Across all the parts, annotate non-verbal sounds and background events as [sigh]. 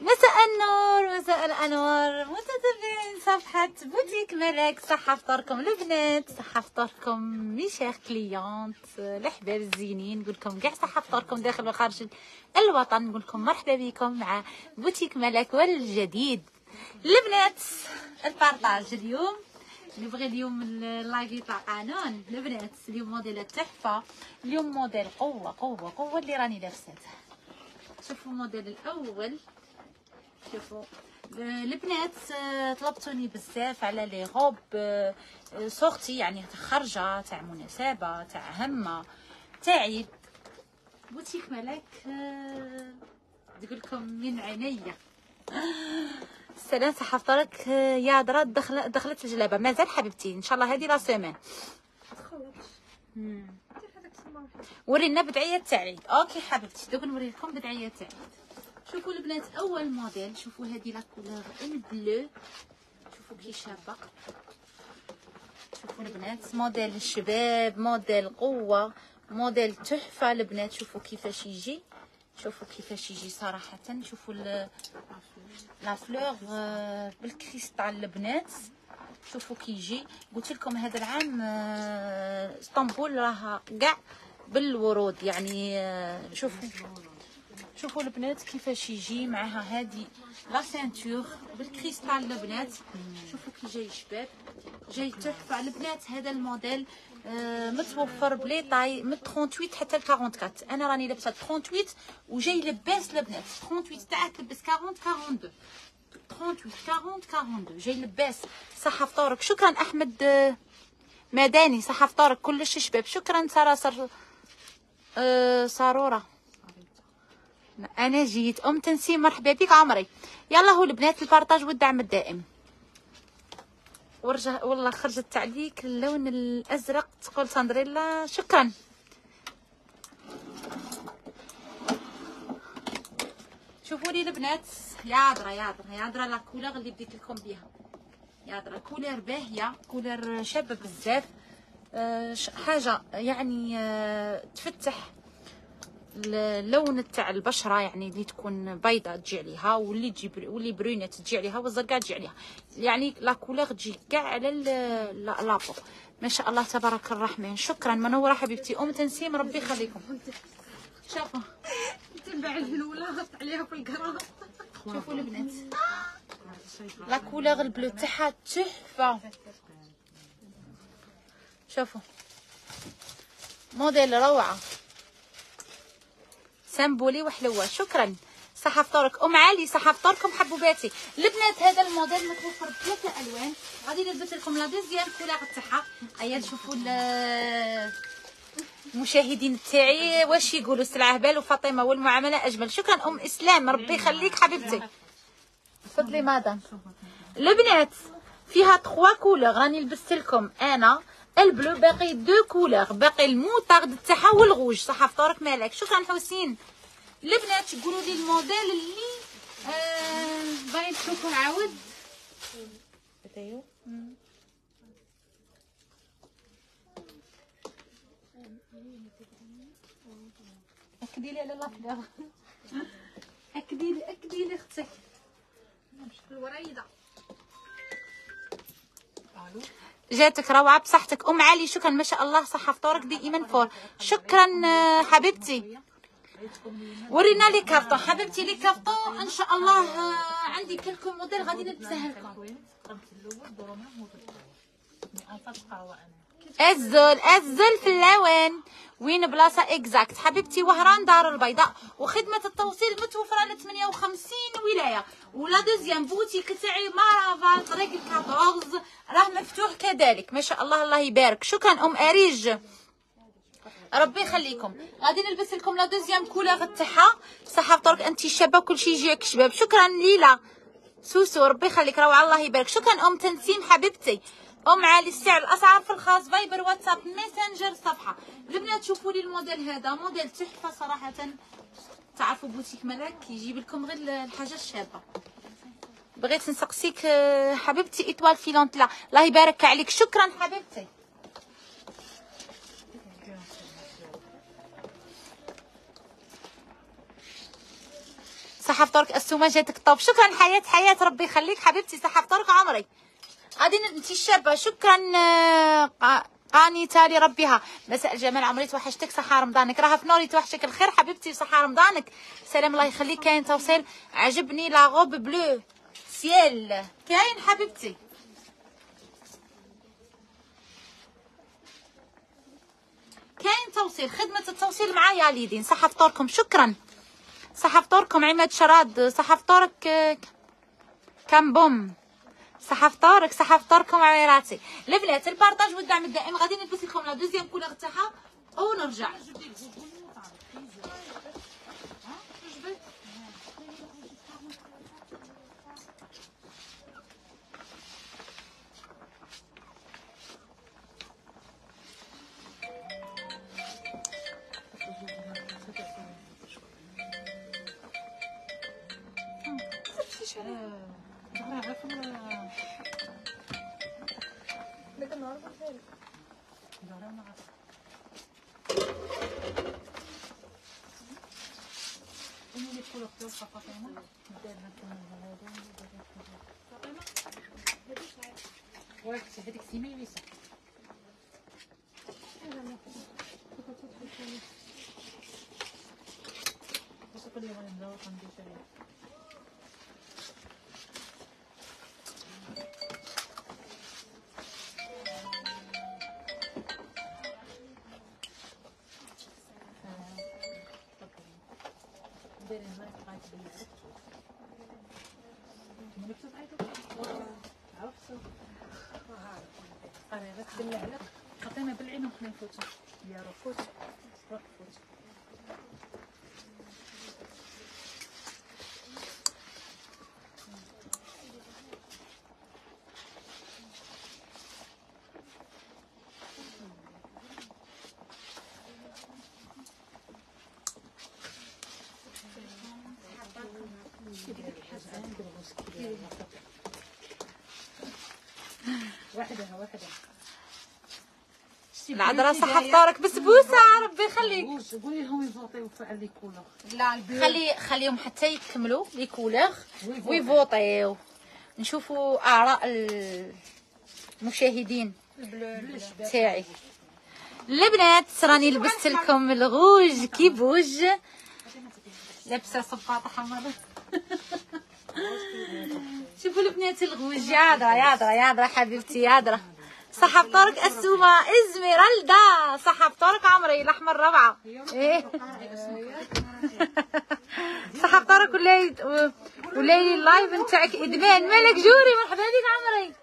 مساء النور مساء الأنوار. متتبعين صفحة بوتيك ملك صحة فطوركم البنات صحة فطوركم mes chères clientes. الحباب الزينين نقول لكم كاع صحة فطوركم داخل وخارج الوطن. نقول لكم مرحبا بكم مع بوتيك ملك والجديد. البنات ال partage اليوم. نبغي اليوم يطلع قانون البنات اليوم موديل تحفة اليوم موديل قوة قوة قوة اللي راني لابساتها شوفوا الموديل الأول شوفوا البنات طلبتوني بزاف على لي غوب سورتي يعني خرجه تاع مناسبه تاع همه تاع عيد بوتيك آه، تقول لكم من عينيا السلام صحة فطرك يا درا دخل دخلت الجلابة. مازال حبيبتي إن شاء الله هذه لا سيمين. ورينا بدعية تاع عيد okay حبيبتي دوك نوريكم بدعية تاع شوفوا البنات أول موديل. شوفوا هذه la couleur ال bleu شوفوا كي شابة. شوفوا البنات موديل الشباب موديل قوة موديل تحفة. البنات شوفوا كيفاش يجي. شوفوا كيفاش يجي صراحة. شوفوا ال- la fleur آه، بالكريستال البنات. شوفوا كي يجي. قلت لكم هذا العام آه، اسطنبول راها كاع بالورود. يعني آه، شوفوا. شوفوا البنات كيفاش يجي معها هذه la ceinture بالكريستال البنات. شوفوا كي جاي شباب. جاي تحفة. البنات هذا الموديل متوفر ب les tailles من 38 حتى ل 44 أنا راني لابسه 38 وجاي لباس البنات 38 تاعك تلبس 40 42 38 40 42 جاي لباس صحه فطورك شكرا احمد مداني صحه فطورك كلش شباب شكرا ساره سر آه، ساروره أنا جيت ام تنسيم مرحبا بك عمري يلا هو البنات البارطاج والدعم الدائم ورجع والله خرجت عليك اللون الأزرق تقول ساندريلا شكرا. شوفوا لي البنات يا عذرا يا عذرا يا عذرا la couleur اللي بديت لكم بها يا عذرا couleur باهية couleur شابة بزاف. ش- حاجة يعني آه، تفتح اللون تاع البشرة يعني اللي تكون بيضة تجي عليها واللي تجي واللي برونة تجي عليها والزرقاء تجي عليها. يعني la couleur تجي كاع على la peau ما شاء الله تبارك الرحمن. شكرا. منورة حبيبتي. أم تنسيم ربي يخليكم. شوفوا. تبع الهلولة هط عليها في القرار شوفوا البنات. la couleur ال bleu تاعها تحفة. شوفوا. موديل روعة. simple وحلوة. شكرا. صحة فطورك أم علي صحة فطوركم حبوباتي البنات هذا الموديل متوفر بثلاثه ألوان. غادي نلبس لكم la deuxième couleur تاعها هيا تشوفوا ال- المشاهدين تاعي واش يقولوا. سلعه هبال وفاطمة والمعاملة أجمل. شكرا. أم إسلام ربي يخليك حبيبتي. تفضلي مدام. البنات فيها trois couleurs راني لبست لكم أنا ال bleu باقي deux couleurs باقي الموطارد تاعها والغوج. صحه فطورك مالك. شكرا حسين. البنات قولوا لي الموديل اللي آه باغي تشوفوا عاود. أكدي لي على لافلور [laughs] أكدي لي أكدي لي أختي الوريدة جاتك روعة بصحتك. أم علي شكرا. ما شاء الله صحة فطورك دائما فور شكرا آه، حبيبتي. ورينا لي كارطون حبيبتي لي كارطون إن شاء الله آه، عندي كلكم موديل غادي نلبسها لكم. الزول الزول في اللون وين بلاصة؟ exacte حبيبتي وهران دار البيضاء. وخدمة التوصيل متوفرة ل 58 ولاية. و la deuxième boutique تاعي مارافال طريق 14 راه مفتوح كذلك. ما شاء الله الله يبارك. شكرا أم أريج. ربي يخليكم. غادي نلبس لكم la deuxième couleur تاعها صحة فطورك انت شابه كل شيء يجيك شباب. شكرا ليلى. سوسو ربي يخليك. روعة الله يبارك. شكرا أم تنسيم حبيبتي. أم علي السعر الأسعار في الخاص. فايبر واتساب ميسنجر صفحة. البنات شوفوا لي الموديل هذا. موديل تحفة صراحة. تعرفوا بوتيك ملاك يجيب لكم غير الحاجة الشابة. بغيت نسقسيك آه، حبيبتي étoile filante لا الله يبارك عليك. شكرا حبيبتي. صحة فطورك السومة جاتك top. شكرا حياة حياة ربي يخليك. حبيبتي صحة فطورك عمري. غادي انت شابه شكرا آه، آه، قا- قانيتا لربها مساء الجمال عمري توحشتك صحة رمضانك. راها في نوري توحشك. الخير حبيبتي صحة رمضانك. سلام الله يخليك. كاين توصيل. عجبني لا غوب بلو سيل كاين حبيبتي. كاين توصيل. خدمة التوصيل معايا اليدين صحة فطوركم. شكرا. صحة فطوركم عماد شراد. صحة فطورك آه، كم بوم صحة فطورك صحة فطوركم عميراتي البنات البارطاج والدعم الدائم غادي نلبس لكم لا دوزيام كولور تاعها ونرجع Ouais, c'est fait excimer lui ça. Gusto ko din yung daw conditioner. Eh. قريبات بالله عليك. خطينا بالعين وخلينا نفوتو يا روح فوت العذراء صحة فطورك بسبوسة ربي يخليك قولي لهم يفوطيو في les couleurs لا خلي خليهم حتى يكملوا les couleurs ويفوطيو. نشوفوا آراء المشاهدين تاعي. البنات راني لبست لكم ال rouge qui bouge لابسة صباطه حمراء. [laughs] شوفوا البنات الغوج. يا عذرا يا عذرا يا عذرا حبيبتي يا عذرا صحة فطورك السومة إزميرالدا. صحة فطورك عمري الأحمر ربعة إيه. [laughs] صحة فطورك وليلي وليلي ال live نتاعك إدمان. مالك جوري مرحبا بك عمري.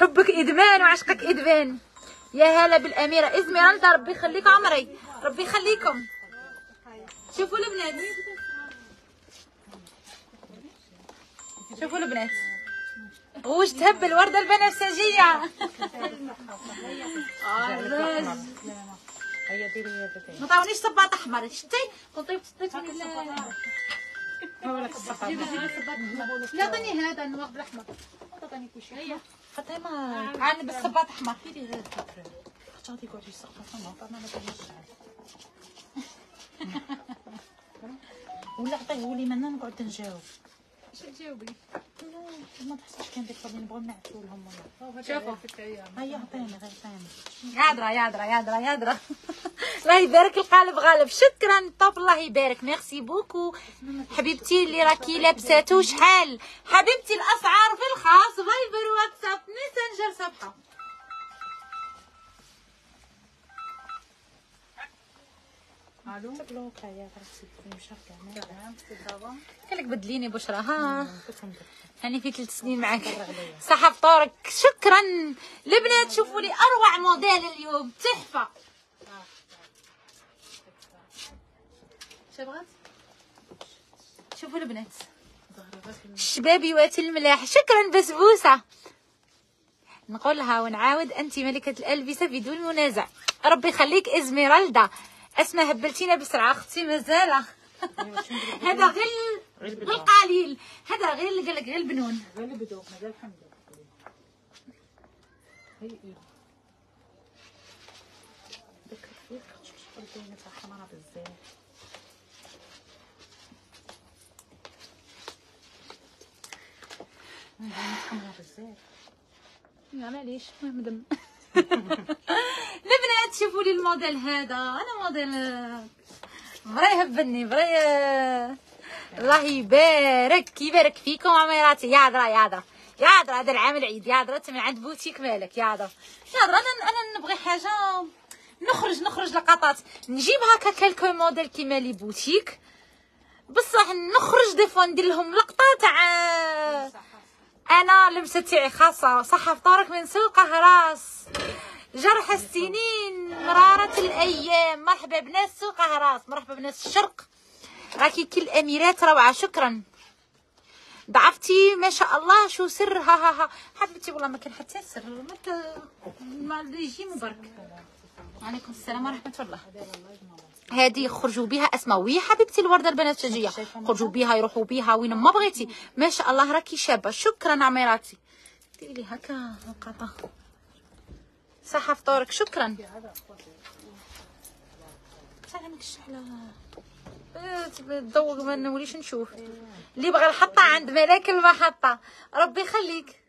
حبك إدمان وعشقك إدمان. يا هلا بالأميرة. إزميرالدا ربي يخليك عمري. ربي يخليكم. شوفوا البنات. شوفوا البنات. وش تهب الوردة البنفسجية. هيا ديري هذا ما تعاونيش صباط أحمر. شتي الصفا لا عطيني هذا النوار بالاحمر عطيني كل شيء. فاطمة عاد بالصباط أحمر. ديري غير فكرة خاطر يقعد يسقف ما طبعا ما ولا عطيه ولي منا نقعد نجاوب. اش تجاوبي ما تحسش كان ديك نبغوا نعتوا لهم شوفوا في التعيان هيا عطيني غير ثاني يادرا يادرا يادرا يادرا الله يبارك القالب غالب شكرا طب الله يبارك ميرسي بوكو حبيبتي اللي راكي لابساتو شحال حبيبتي الاسعار في الخاص فايبر واتساب ميسنجر صفحه ألو بلوكا يا قال لك بدليني بشرى ها. هاني في ثلاث سنين معك صحة فطورك شكرا. البنات شوفوا لي أروع موديل اليوم. تحفة. شبغت شوفوا البنات الشبابيوات الملاح. شكرا بسبوسه نقولها ونعاود. أنت ملكة الألبسة بدون منازع. ربي يخليك إزميرالدا. اسماء هبلتينا بسرعة أختي مازال. [laughs] هذا غير غير القليل. هذا غير اللي قال لك غير البنون. غير البدو مازال الحمد لله لا معليش المهم دم [laughs] البنات شوفوا لي الموديل هذا؟ أنا موديل برا يهبني برا الله يبارك يبارك فيكم عميراتي. يا عذرا يا عذرا يا عذرا هذا العام العيد. يا عذرا من عند بوتيك مالك. يا عذرا يا عذرا أنا أنا نبغي حاجة. نخرج نخرج لقطات. نجيب هكا quelques modèles كيما les boutiques. بصح نخرج des fois ندير لهم لقطة تاع أنا لمسه تاعي خاصه صح فطارك من سوق هراس جرح السنين مرارة الأيام. مرحبا بناس سوق هراس مرحبا بناس الشرق. راكي كل أميرات روعة شكرا. ضعفتي ما شاء الله شو سر؟ ها ها ها. حبيبتي والله ما كان حتى سر. ما ت- ما يجي مبارك. وعليكم السلام ورحمة الله. هذه خرجوا بها اسماء وي حبيبتي الوردة البنفسجيه خرجوا بها يروحوا بها وين ما بغيتي. ما شاء الله راكي شابة. شكرا عميراتي. ديري هكا القطه صحة فطورك شكرا. سلامك الشحلة. تذوق ما نوليش نشوف؟ اللي بغى الحطة عند ملاك المحطة. ربي يخليك.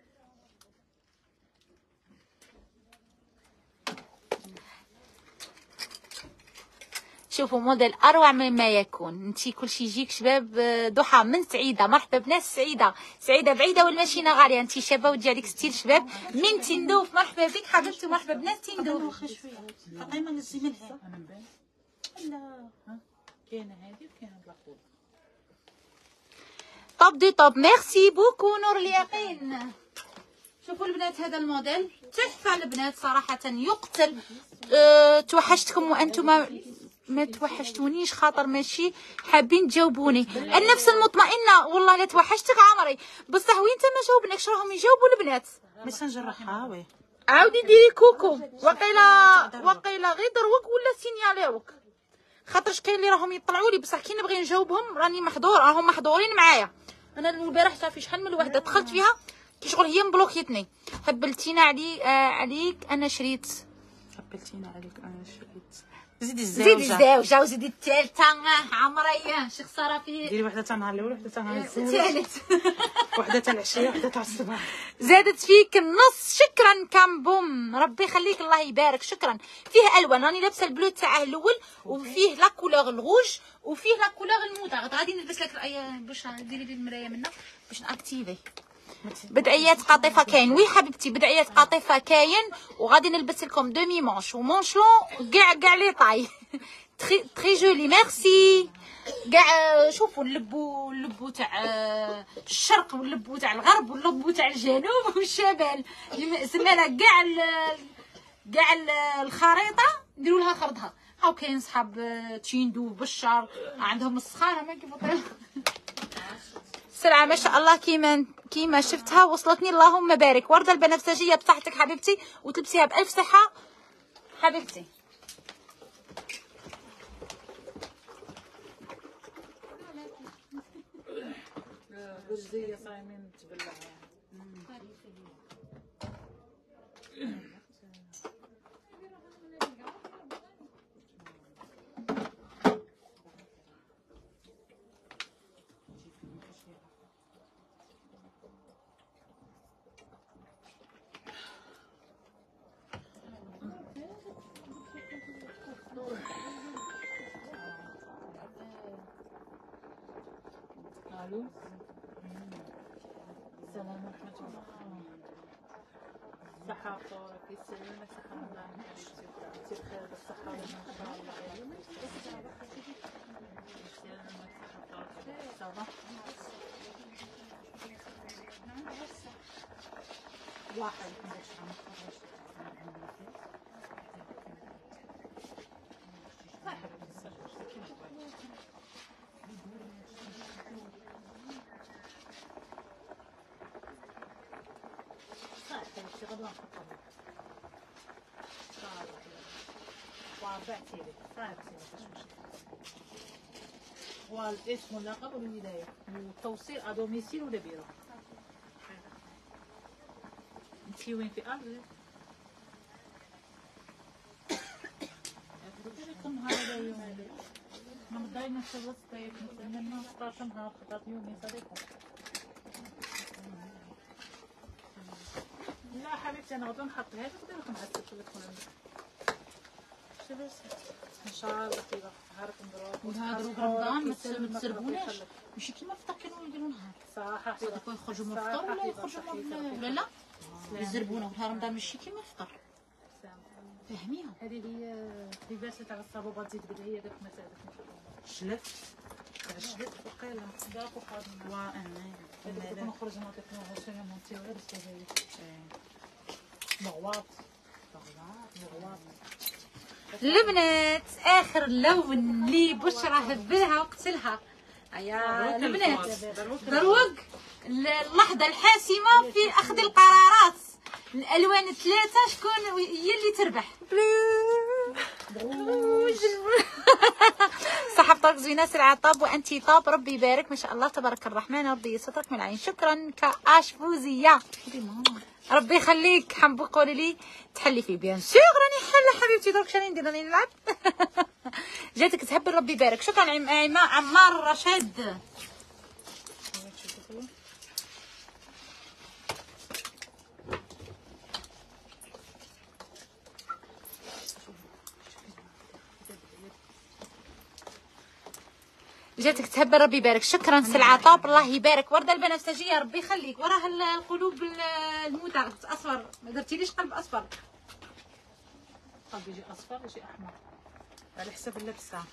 شوفوا موديل أروع مما يكون. انتي كل شيء يجيك شباب آه، ضحى من سعيدة مرحبا بناس سعيدة. سعيدة بعيدة والماشينة غالية. انتي شابة وتجي عليك style شباب. من تندوف مرحبا بك. حبيبتي ومرحبا بناس تندوف. واخا شوية. فاطمه نزي منها أنا نبان لا. ها؟ كاينة هذه وكاينة الآخر top des tops merci beaucoup نور اليقين شوفوا البنات هذا الموديل. تحفة البنات صراحة. يقتل. أه توحشتكم وأنتم ما, توحشتونيش خاطر ماشي حابين تجاوبوني. النفس المطمئنة والله لا توحشتك عمري. بصح وين ما جاوبناكش راهم يجاوبوا البنات؟ ميسنجر راح oui. عاودي ديري coucou. وقيلا وقيلا غير دروك ولا سينياليوك خاطرش كاين اللي راهم يطلعوا لي. بصح كي نبغي نجاوبهم راني محظور. راهم محظورين معايا. أنا البارح صافي شحال من وحدة دخلت فيها؟ كي شغل هي مبلوكيتني. هبلتينا علي آه عليك. أنا شريت. قبلتينا عليك أنا شريت. زيدي زيدي الزوجه الزوجه وزيدي الثالثه عمري شيخ صرا في ديري وحدة تاع النهار الأول وحدة تاع النهار الثاني. الثالث وحدة تاع العشية وحدة تاع الصباح. زادت فيك النص شكرا كام بوم. ربي يخليك الله يبارك شكرا. فيه ألوان راني لابسة ال bleu تاعه الأول وفيه la couleur ال rouge وفيه la couleur ال moutarde غادي نلبس لك باش ديري لي المراية منا باش ناكتيفي بدعيات قطيفة كاين. oui حبيبتي بدعيات قطيفة كاين. وغادي نلبس لكم demi-manche و manche longue كاع كاع les tailles. très très jolie merci كاع شوفوا نلبو نلبو تاع الشرق واللبو تاع الغرب واللبو تاع الجنوب [laughs] والشمال. سمينا كاع كاع ال- الخريطة نديروا لها خرطها. هاو كاين صحاب تشيندو بشار عندهم السخانه ما كيف سلعة ما شاء الله كيما كيما شفتها. وصلتني. اللهم بارك. وردة البنفسجية بصحتك حبيبتي. وتلبسيها بألف صحة. حبيبتي. صحة فطورك يسلمك صحة الله حبيبتي انتي بخير بالصحة والهنا ان شاء الله يسلمك صحة فطورك صباح واحد مش عم خرج صح حبيبتي غدوة نحطها وعبعتي لك صافي والاسم واللقب والولاية والتوصيل ادوميسيل ولا بيرو انتي وين في ارض لكم هذا يوم ما دايما خلصت طيب مثل 16 نهار خطط يومي صديقة حبيبتي أنا غدوه نحط هذا نكون عاد تكون عندك إن شاء الله كذا نهارك مبروك ونهضروا برمضان ما ما تسربوناش ماشي كيما الفطر كانوا يديروا نهار. صح هذوك يخرجوا من الفطر ولا يخرجوا من ولا؟ لا يزربونا نهار رمضان ماشي كيما الفطر فاهمين هذه هي لباس تاع الصابوبه تزيد بدا هي داك ما زادت شلف. الشهد وقيله داك وخادم وأنا. كنا نخرج نعطيك نغسل مونتي غير أستاذ مغواط مغواط البنات آخر لون اللي بشرى هبلها وقتلها. يا البنات دروق اللحظة الحاسمة في أخذ القرارات. الألوان الثلاثة شكون هي اللي تربح؟ [laughs] صحة طرق زوينة سلعة طاب وأنت طاب. ربي يبارك. ما شاء الله تبارك الرحمن. ربي يسترك من العين. شكرا كاش فوزية ربي يخليك حنبو قولي لي تحلي فيه بيان سور. راني حله حبيبتي درك شنو ندير؟ راني نلعب. [laughs] جاتك تهبل ربي يبارك. شكرا عم- عمار رشاد جاتك تهبل ربي يبارك. شكرا سلعة طاب الله يبارك. وردة البنفسجية ربي يخليك. وراها ال- القلوب ال- الموتى. أصفر. ما درتيليش قلب أصفر؟ قلبي يجي أصفر يجي أحمر. على حسب اللبسة.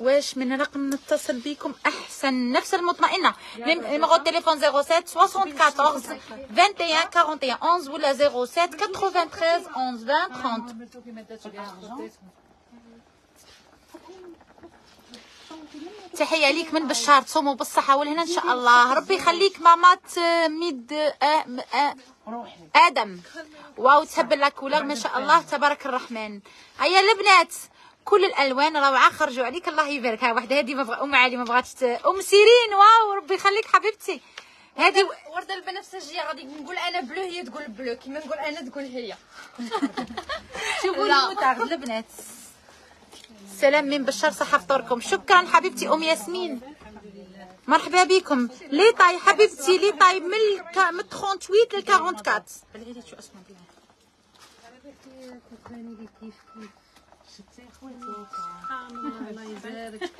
واش من رقم نتصل بكم؟ أحسن. نفس المطمئنة. نيميرو تليفون 07 74 21 41 11 ولا 07 93 11 20 30 تحية ليك من بشار تصوموا بالصحة والهنا إن شاء الله. ربي يخليك مامات ميد آه، م- آه، آدم. واو لك ولا ما شاء الله. تبارك الرحمن. هيا البنات كل الألوان روعة. خرجوا عليك. الله يبارك. ها واحدة هذه ما بغ... أم علي ما بغاتش ت... أم سيرين. واو ربي يخليك حبيبتي. هذه وردة البنفسجيه غادي نقول أنا bleu هي تقول bleu. كيما نقول أنا تقول هي. [laughs] شوفوا المتعة البنات سلام من بشار صحة فطوركم شكرا حبيبتي أم ياسمين. مرحبا بكم. لي طاي حبيبتي لي طاي من الك... من 38 لل 44 بلعيدي شو اسمها الله يبارك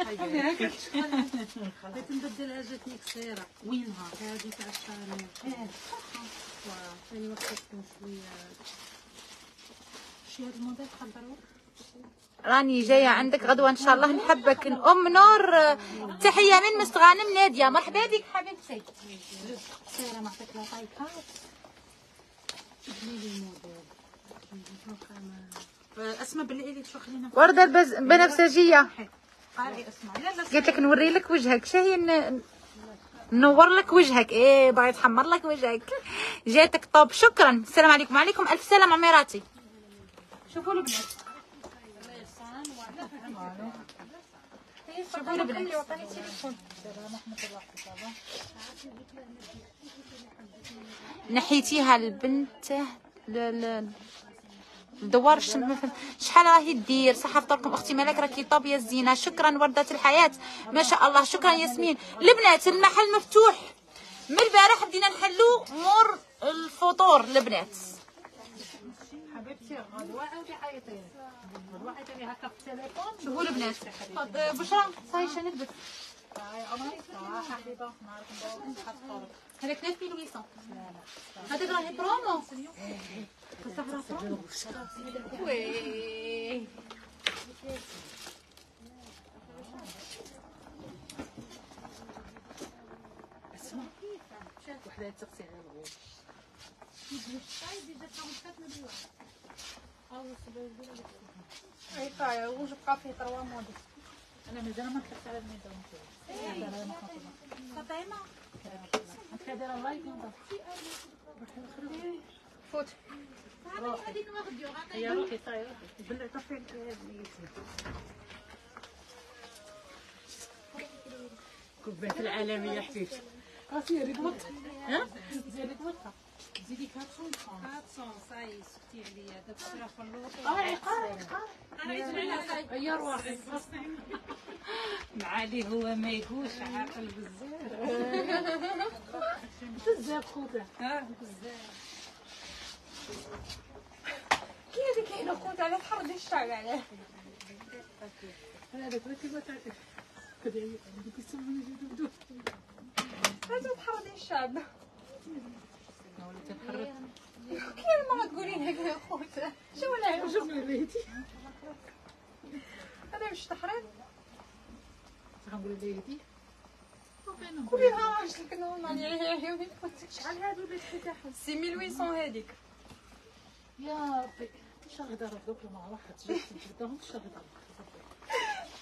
بغيت نبدلها جاتني قصيره راني جاية عندك غدوة إن شاء الله. نحبك. أم نور تحية من مستغانم نادية. مرحبا بك حبيبتي. ساره نعطيك لا طايكه جبني لي الموديل اسماء بالله عليك شو خلينا وردة البز... لا قلت لك نوري لك وجهك. شهي ن... نور لك وجهك؟ إيه باغي تحمر لك وجهك. جاتك طوب. شكرا. السلام عليكم. وعليكم ألف سلام عميراتي. شوفوا البنات. نحيتيها البنت ل... ل... دوار الشمس شحال راهي دير؟ صحة فطوركم أختي ملك راكي طاب يا الزينة. شكرا وردة الحياة. ما شاء الله. شكرا ياسمين. البنات المحل مفتوح. من البارح بدينا نحلو مور الفطور البنات. حبيبتي غدوة عاودي عيطي لي غدوه عيطي لي هكا في التليفون شوفوا البنات بشرى صاي شنو نلبس هاي عمري حبيبه نهارك مبروك صحه فطورك هذا 3800 هذا راهي برومو الزهرة promo oui اسمع وحده تغسي على الغول اي طايا وج بقى فيه تروا موديل أنا مازال ما كنت على فاطمه دايره اللايك انت فوت هذيك ما غديو هي روحي طاي طفي كبات العالمية حبيبتي راسي ريد وقت ها زيدي وقت زيدي 400 400 صاي سكتي عليا داك الشيء في اللوط قاري قاري. قاري يا روحي معالي هو ما يقولش عاقل بزاف. [laughs] بزاف خوته. كي هذيك هنا خوت على تحر ديال الشعب عليه أنا هذاك ما كيما تعرف. كذا هذيك يسموني جدود هذا تحر ديال الشعب ولا تنحرك كي المرة تقولين هكا يا خوت شو ولا شوف لي بيتي هذا مش تحريض غنقول لها هدي قولي لها راجلك نورمال يعني شحال هادو اللي تفتحوا سي 1800 هذيك يا ربي اش غدا راه دوك راحت جات تبداهم اش غدا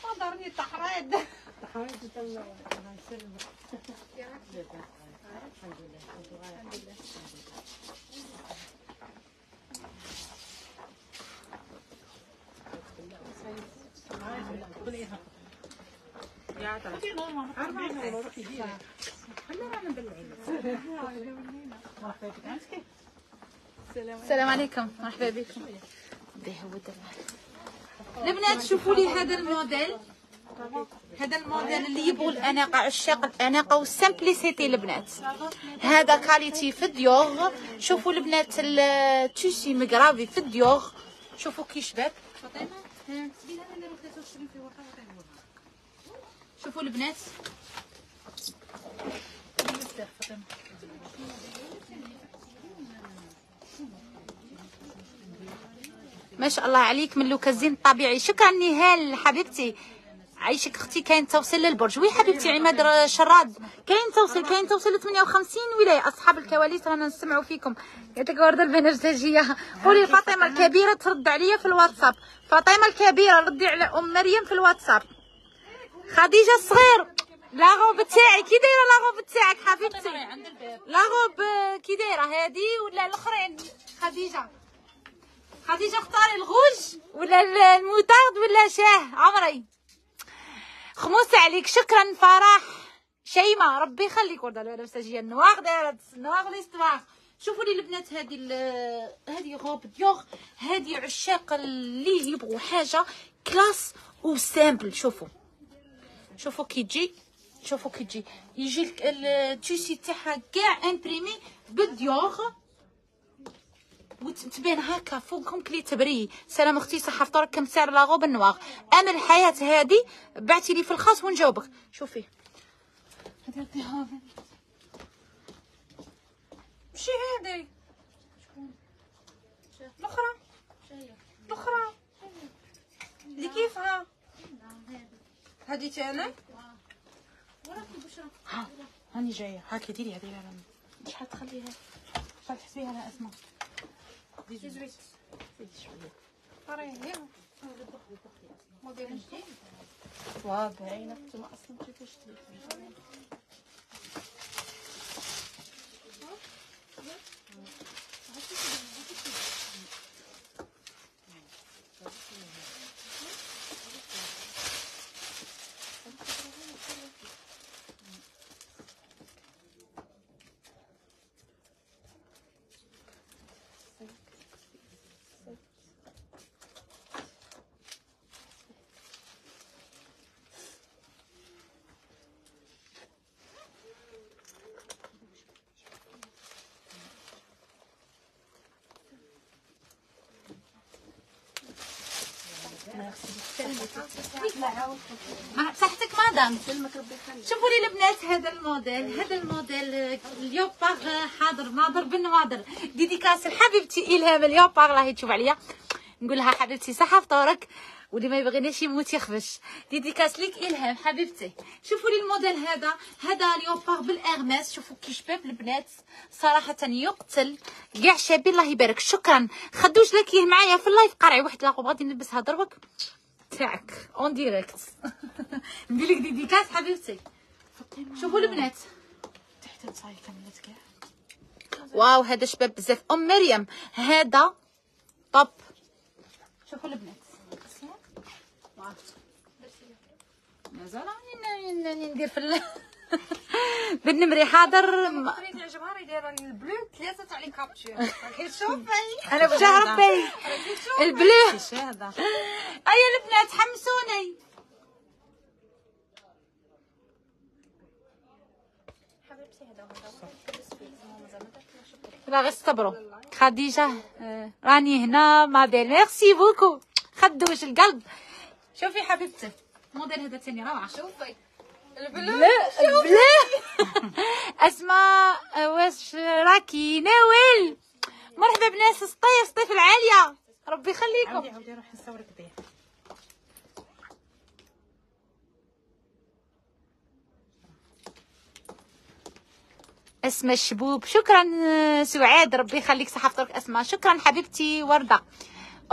حضرني التحريض تحاول تطلع الله الحمد لله الحمد لله يا روحي رانا السلام عليكم. مرحبا بكم. هو البنات شوفوا لي هذا الموديل. هذا الموديل اللي يبغوا الأناقة عشاق الأناقة وال simplicité البنات. هذا qualité في الديوغ. شوفوا البنات ال tissu مقرافي في الديوغ. شوفوا كي شباب. شوفوا البنات. ما شاء الله عليك من لوكازين الطبيعي شكرا نهال حبيبتي. عايشك أختي كاين توصيل للبرج. oui حبيبتي عماد ر- شراد. كاين توصيل كاين توصيل ل 58 ولاية. أصحاب الكواليس رانا نسمعوا فيكم. قالت لك ورده البنفسجيه قولي فاطمة. الكبيرة ترد عليا في الواتساب. فاطمة الكبيرة ردي على أم مريم في الواتساب. خديجة الصغير. la robe تاعي. كي دايرة la robe تاعك حبيبتي؟ la robe كي دايرة؟ هادي ولا الأخرين؟ خديجة. خديجة اختاري الغوج ولا ال- الموتارد ولا شاه؟ عمري. خموس عليك شكرا فرح. شيماء ربي يخليك ورده البنفسجيه ال noir دارت noir l'histoire شوفوا لي البنات هذه هذه robe Dior هذه عشاق اللي يبغوا حاجة classe و simple شوفوا. شوفوا كي تجي شوفوا كي تجي يجي ال tissu تاعها كاع imprimé بال Dior. وتبان هكا فوقهم كلي تبري. سلام أختي صحة فطورك كم سعر la robe بال noir أنا الحياة هذه بعتي لي في الخاص ونجاوبك. شوفي. هذه رديها مشي هذه؟ الأخرى؟ الأخرى. اللي كيفها؟ هذه تاعنا؟ ها هاني جاية. هاكي ديري هذه. لا. شحال تخليها؟ شحال تحسبيها؟ لا اسمع. قري هي وا باينه كنت ما أصلا كيفاش مع صحتك مدام. شوفوا لي البنات هذا الموديل هذا الموديل اليوباغ حاضر ناظر بالنواظر dédicace لحبيبتي إلهام اليوباغ راهي تشوف عليا. نقول لها حبيبتي صحة فطورك. واللي ما يبغيناش يموت يخفش dédicace ليك الهام حبيبتي. شوفوا لي الموديل هذا. هذا ال léopard بال Hermès شوفوا كي شباب البنات. صراحة يقتل. كاع شابين الله يبارك. شكرا. خدوش لكيه معايا في ال live؟ قرعي واحد la robe غادي نلبسها دروك. تاعك. en direct ندير لك dédicace حبيبتي. شوفوا البنات. تحت تصاي كملت كاع. واو هذا شباب بزاف. أم مريم هذا طب. شوفوا البنات. مازال راني ندير في ال- بال numéro حاضر اللي تعجبها راهي دايره ال bleu ثلاثة تاع لي أنا ربي ال bleu شاهدة ايا البنات حمسوني لا غير صبروا خديجه راني هنا ما بين merci beaucoup خدوش القلب شوفي حبيبتي موديل هذا تاني روعه شوفي. ال bleu. بلا [laughs] أسماء واش راكي ناول. مرحبا بناس سطيف سطيف العالية. ربي عاودي يخليكم. عاودي روح نصورك بيه أسماء الشبوب شكرا آه، سعاد. ربي يخليك صحفتك أسماء شكرا حبيبتي وردة.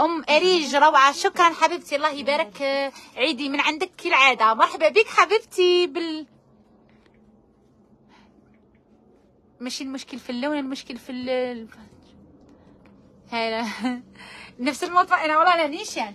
أم إريج روعة. شكرا حبيبتي. الله يبارك. عيدي من عندك كالعادة. مرحبا بك حبيبتي بال ماشي المشكل في اللون المشكل في ال هلا. [laughs] نفس الموضوع. أنا والله أنا نيشان.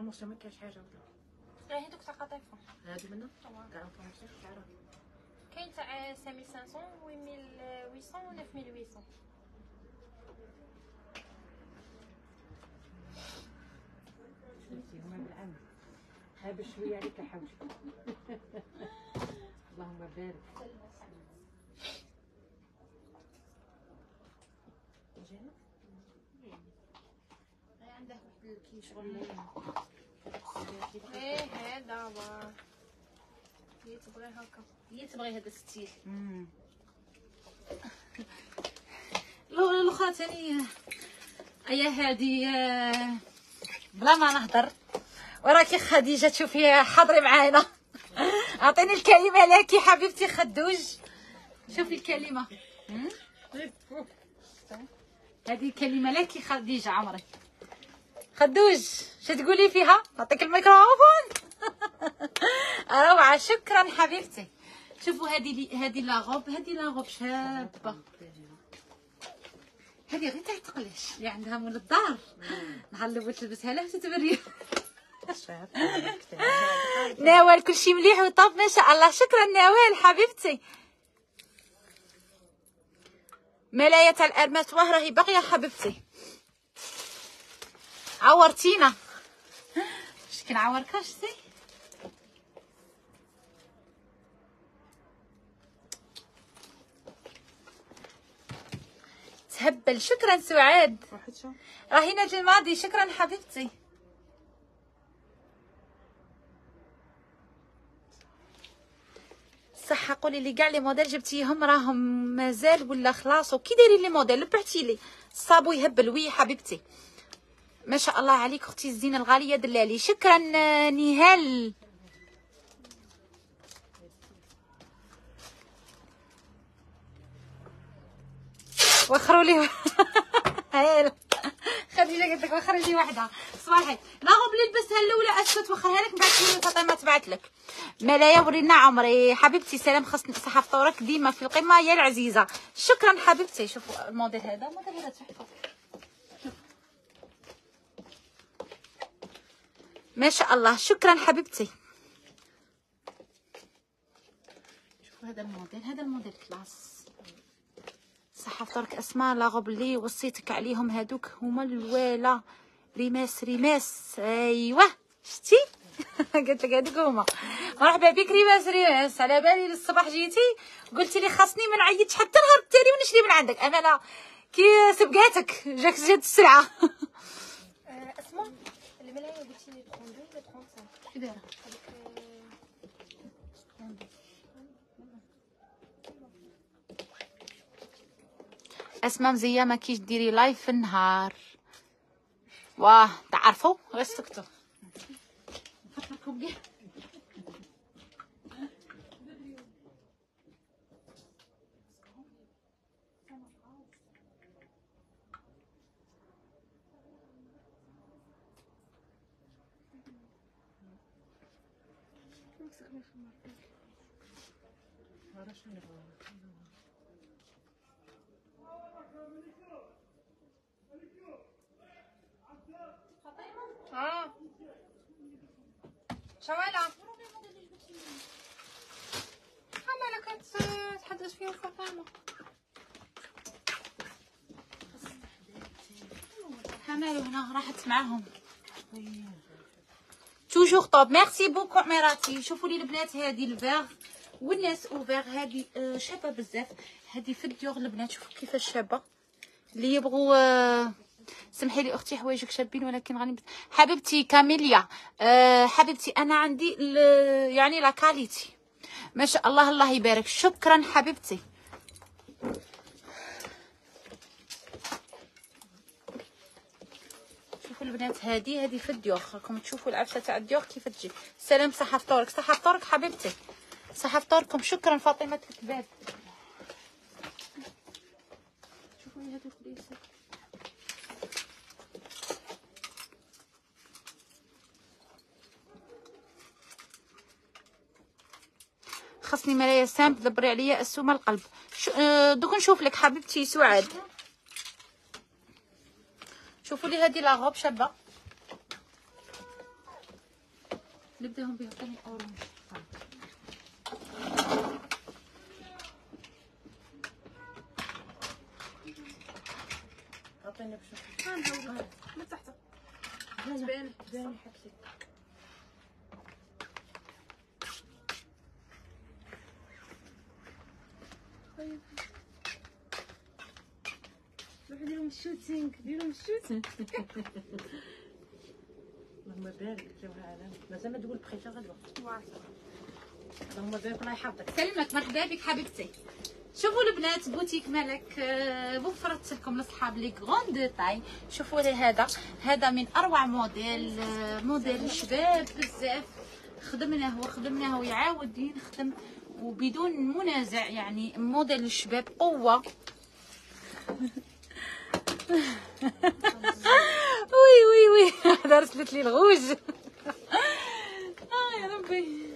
promotion ما كاينش حاجة ولا غير هذوك تاع قطيفه هادو منا؟ كاع كاين تاع 5500 و 1800 و 9800 شفتي هما بالعام هاب شوية عليك يا حوجي [laughs] اللهم بارك. جينا؟ عنده واحد كي شغل هي تبغي هكا هي تبغي هذا الستيل لو- الاخرى تاني ايا هادي بلا ما نهضر وراكي خديجه تشوفي حاضري معانا اعطيني الكلمة لك حبيبتي خدوج شوفي الكلمة؟ هذه كلمه لك خديجه عمري خدوج شو تقولي فيها؟ نعطيك الميكروفون. [laughs] روعه شكرا حبيبتي. شوفوا هذه لي- هذه لاغوب هذه لاغوب شابة. هذه غير تاع تقلاش اللي عندها مول الدار. نهار الأول تلبسها له تتبري [laughs] ناوال كلشي مليح وطاب ما شاء الله. شكرا ناوال حبيبتي. ملاية تاع الأرمات واه راهي باقية حبيبتي. عورتينا اش كنعوركاش سي؟ تهبل. شكرا سعاد. راهي نجم الماضي. شكرا حبيبتي. صح قولي لي كاع les modèles جبتيهم راهم مازال ولا خلاص؟ وكي دايرين les modèles؟ لبعتي لي. الصابو يهبل. oui حبيبتي. ما شاء الله عليك أختي الزينة الغالية دلالي. شكرا آه، نهال. وخروا لي [laughs] خديجه قلت لك وخر لي وحدة. صباحي. la robe لبسها الاولى اسكت وخرها لك بعد شوية فاطمة تبعت لك. ملايا ورينا عمري. حبيبتي سلام خصني صحة فطورك ديما في القمة يا العزيزة. شكرا حبيبتي. شوفوا الموديل هذا. الموديل هذا تحفة. ما شاء الله. شكرا حبيبتي. شوفوا هذا الموديل. هذا ال modèle classe. صح فطرك أسماء la robe لي. وصيتك عليهم هادوك هما الوالا ريماس ريماس. أيوه. شتي؟ [laughs] قلت لك هادوك هما. مرحبا بك ريماس ريماس. على بالي الصباح جيتي. قلتي لي خاصني ما نعيطش حتى النهار التالي ونشري من عندك؟ امانه كي سبقاتك. جاك جات السلعة [laughs] اسمع الملايه قلتي لي 32 ولا 35 كي دايره هذيك اسماء مزيه ما كيش ديري live في النهار. واه تعرفوا؟ غير سكتوا شوالة حمالة كتحدث فيهم فاطمة حمالة هنا راحت معاهم. toujours top merci beaucoup عميراتي شوفوا لي البنات هادي الفيغ. والناس أوفيغ هادي آه، شابة بزاف. هادي في الديور البنات شوفوا كيفاش شابة. اللي يبغوا آه، سمحي لي أختي حوايجك شابين ولكن نبت- حبيبتي كاميليا آه، حبيبتي أنا عندي يعني لا كاليتي ما شاء الله الله يبارك. شكرا حبيبتي. شوفوا البنات هذه هذه في الديوخ. راكم تشوفوا العفسة تاع الديوخ كيف تجي. سلام صحة فطورك صحة فطورك حبيبتي. صحة فطوركم شكرا فاطمة الكباب شوفوا لي هذوك خصني مرايا سام دبري عليا السومه القلب. شو... آه، دوك نشوف لك حبيبتي سعاد. شوفوا لي هذه la robe شابة. نبداهم بها. ثاني orange عطيني بشوف. من تحت. بان حبسي روحوا الشوتينغ ديروا الشوتينغ اللهم بارك عالم مازال ما تقول بخيتها غدوه اللهم بارك الله يحفظك. سلمك مرحبا بك حبيبتي. شوفوا البنات بوتيك ملك آه، وفرت لكم لصحاب les grandes tailles شوفوا لي هذا. هذا من أروع موديل آه، موديل شباب بزاف. خدمناه وخدمناه ويعاود ينخدم وبدون منازع يعني موديل الشباب قوة. [laughs] oui oui oui. [laughs] هذا رسلت لي الغوج. آه يا ربي.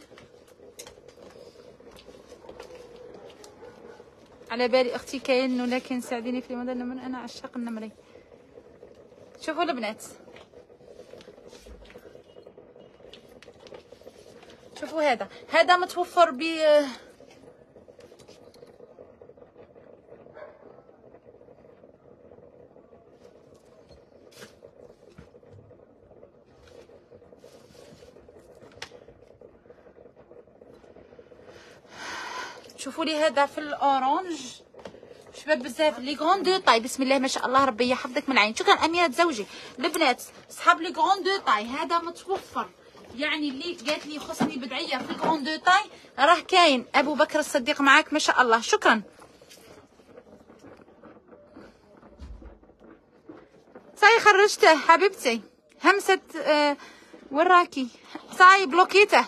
على بالي أختي كاين ولكن ساعديني في ماذا النمر أنا عشاق النمري. شوفوا البنات. شوفوا هذا. هذا متوفر ب شوفوا لي هذا في ال orange؟ شباب بزاف les grandes tailles. بسم الله ما شاء الله ربي يحفظك من العين شكرا أميرة زوجي. البنات صحاب les grandes tailles. هذا متوفر. يعني اللي قالت لي خصني بدعية في grande taille راه كاين. أبو بكر الصديق معاك ما شاء الله. شكرا. صاي خرجته حبيبتي. همسة آه وين راكي صاي بلوكيته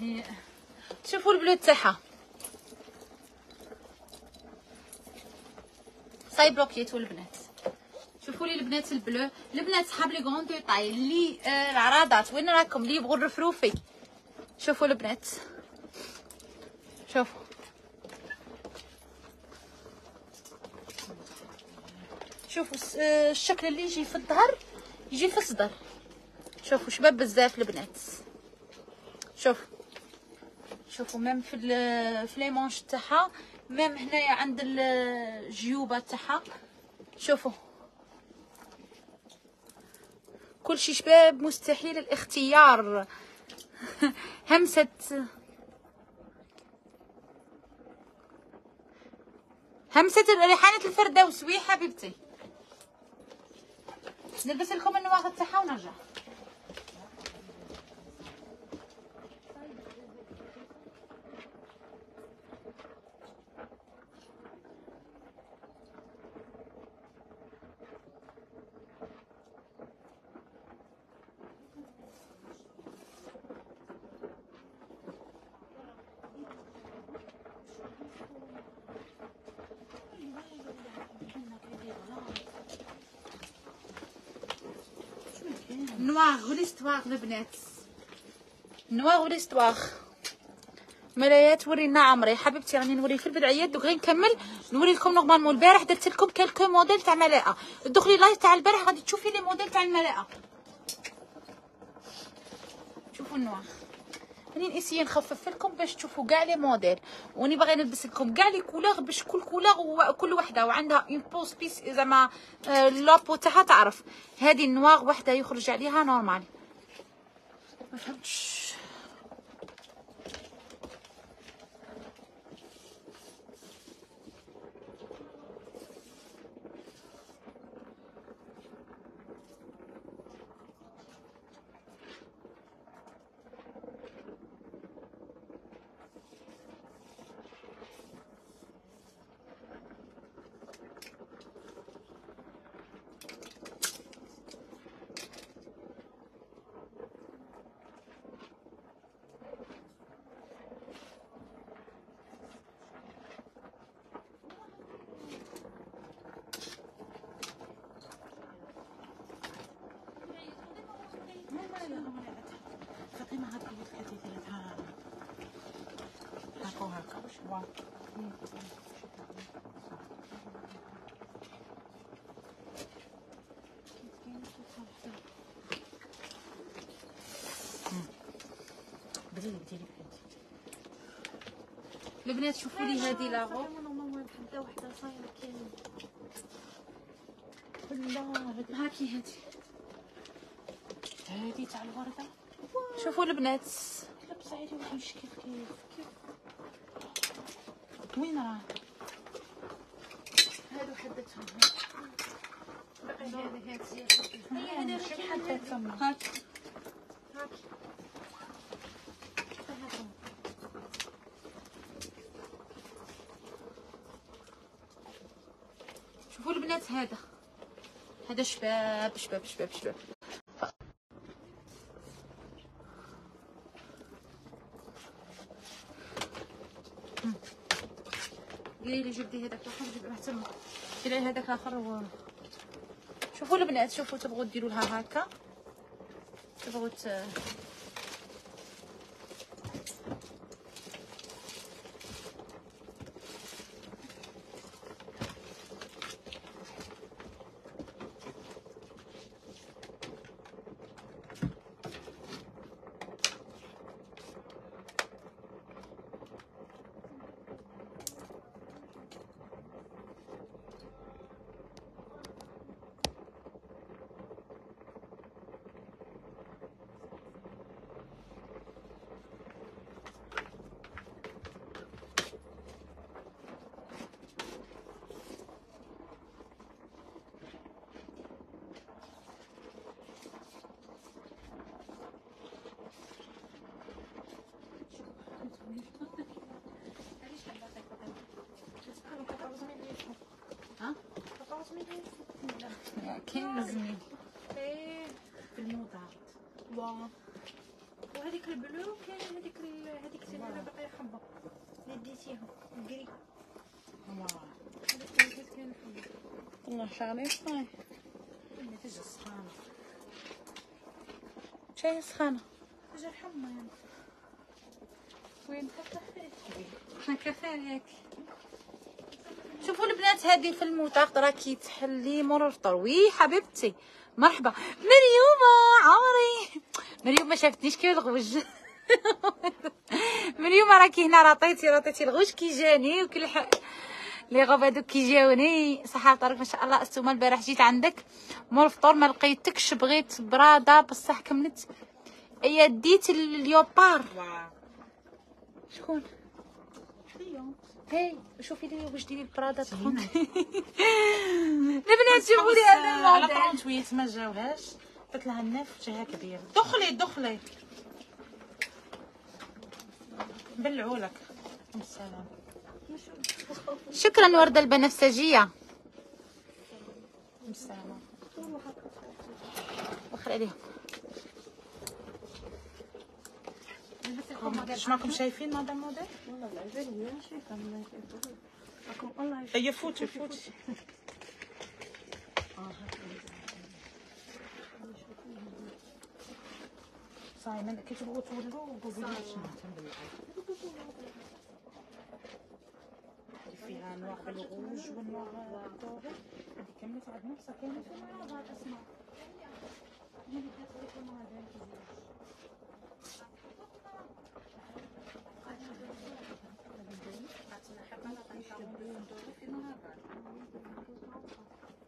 هي شوفوا ال bleu تاعها صاي بلوكيتو البنات. شوفوا لي البنات ال bleu. البنات صحاب les grandes tailles اللي آه العراضات. وين راكم؟ اللي يبغوا الرفروفي شوفوا البنات. شوفوا. شوفوا آه، الشكل اللي يجي في الظهر يجي في الصدر. شوفوا شباب بزاف البنات. شوفوا ميم في في لي مونش تاعها ميم هنايا عند ال- الجيوبة تاعها. شوفوا. كل شي شباب مستحيل الاختيار. [laughs] همسة. همسة ريحانة الفردوس وي حبيبتي. نلبس لكم النواغ تاعها ونرجع. نواغ وليستواغ البنات نواغ وليستواغ مرايات تورينا عمري. حبيبتي راني نوري في البدعيات دوك غير نكمل. نوري لكم نورمالمون البارح درت لكم كالكو موديل تاع ملاءه دخلي لايف تاع البارح غادي تشوفي لي موديل تاع الملاءه شوفوا النواغ راني نسيي نخفف لكم باش تشوفوا كاع لي موديل. وني باغي نلبس لكم كاع لي كولور باش كل كولور وكل وحدة. وعندها اون بوز بيس زعما آه، لابو تاعها تعرف. هذه النواغ وحدة يخرج عليها نورمال ما فهمتش. البنات شوفوا لي هذه لاغو صايره لا هاكي هذه هذه تاع الورده شوفوا البنات. لبس عادي وحيش كيف كيف كيف وين راه هادو حدتهم. باقي هذه هذه هي هذه شي حدات تما هاك. شوفوا البنات هذا. هذا شباب شباب شباب شباب. جبدي هذاك الآخر جبدي مهتم ديري هذاك الآخر. و... شوفوا البنات شوفوا تبغوا ديروا لها هكا. تبغوا ت... ها 15 في الموضة واه وهذيك البلو كاين هذيك ال- هذيك سنه باقيه حبه شغلي صاي سخانة يعني وين شوفوا البنات هذه في الموطاق راه كيتحلي مرور طروي حبيبتي مرحبا مريومة عمري مريوم ما شافتنيش كيف الغوج [laughs] مريوم راكي هنا رطيتي رطيتي الغوج كي جاني وكل ح... لي غوب هذوك كي جاوني صحة طارق ما شاء الله استوما البارح جيت عندك. مول الفطور ما لقيتكش بغيت برادا بصح كملت. هي ديت اليوبار. شكون؟ اليوم؟ هاي شوفي لي واش ديري البرادا تخون البنات شوفوا لي على الموديل برونتويت ما جاوهاش. قلت لها الناف جاها كبير دخلي دخلي. بلعوا لك السلام شكرا وردة البنفسجية. السلام وخر عليهم معكم شايفين هذا الموديل؟ هي فوتي فوتي صاي من كي تبغوا تولوا لي شنو فيها انواع بالغوج وانواع الدوري هذه كامله عندنا بصح كاينة فيها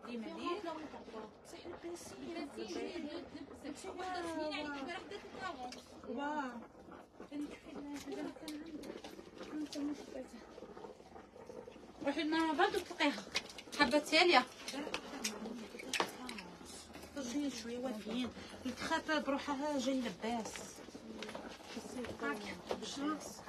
ديما ليه صح واه روحي لنا برضو تلقيها حبة تالية ترجعي شوية وافيين تخاف بروحها جاي لباس هاك بشناس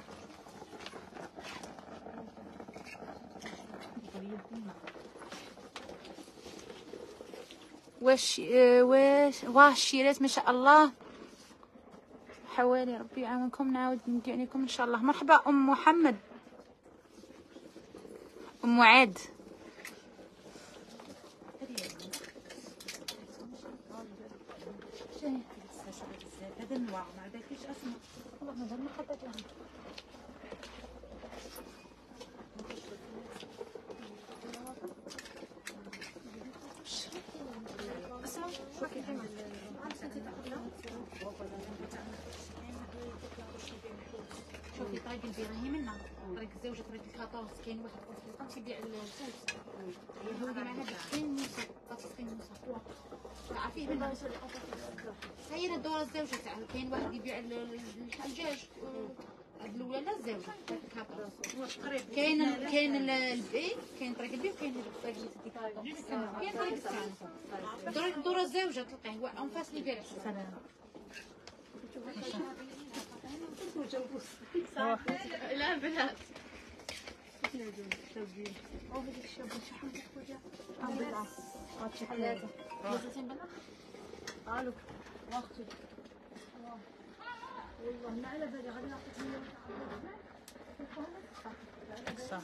واش واش واه الشيرات ما شاء الله. حوالي ربي يعاونكم نعاود نجي عليكم إن شاء الله. مرحبا أم محمد. أم معاد هذا النوع ما عندكش أسماء. والله ما حطيت لها شوفي طريق البيع هي منا طريق الزوجة طريق الكاطوس كاين واحد قلت يبيع الزوج هو اللي معنا كاين موسى بطاطس كاين موسى عارفيه منا هي الدورة الزوجة تاع كاين واحد يبيع ال- ال- الحجاج هاد الاولى لا الزوجة الكاطوس كاين كاين ال- البي كاين طريق البي وكاين هذاك الطريق اللي تديك كاين طريق الثاني الدورة الدورة الزوجة تلقاه هو انفاس اللي يبيع الحجاج لا بنات صح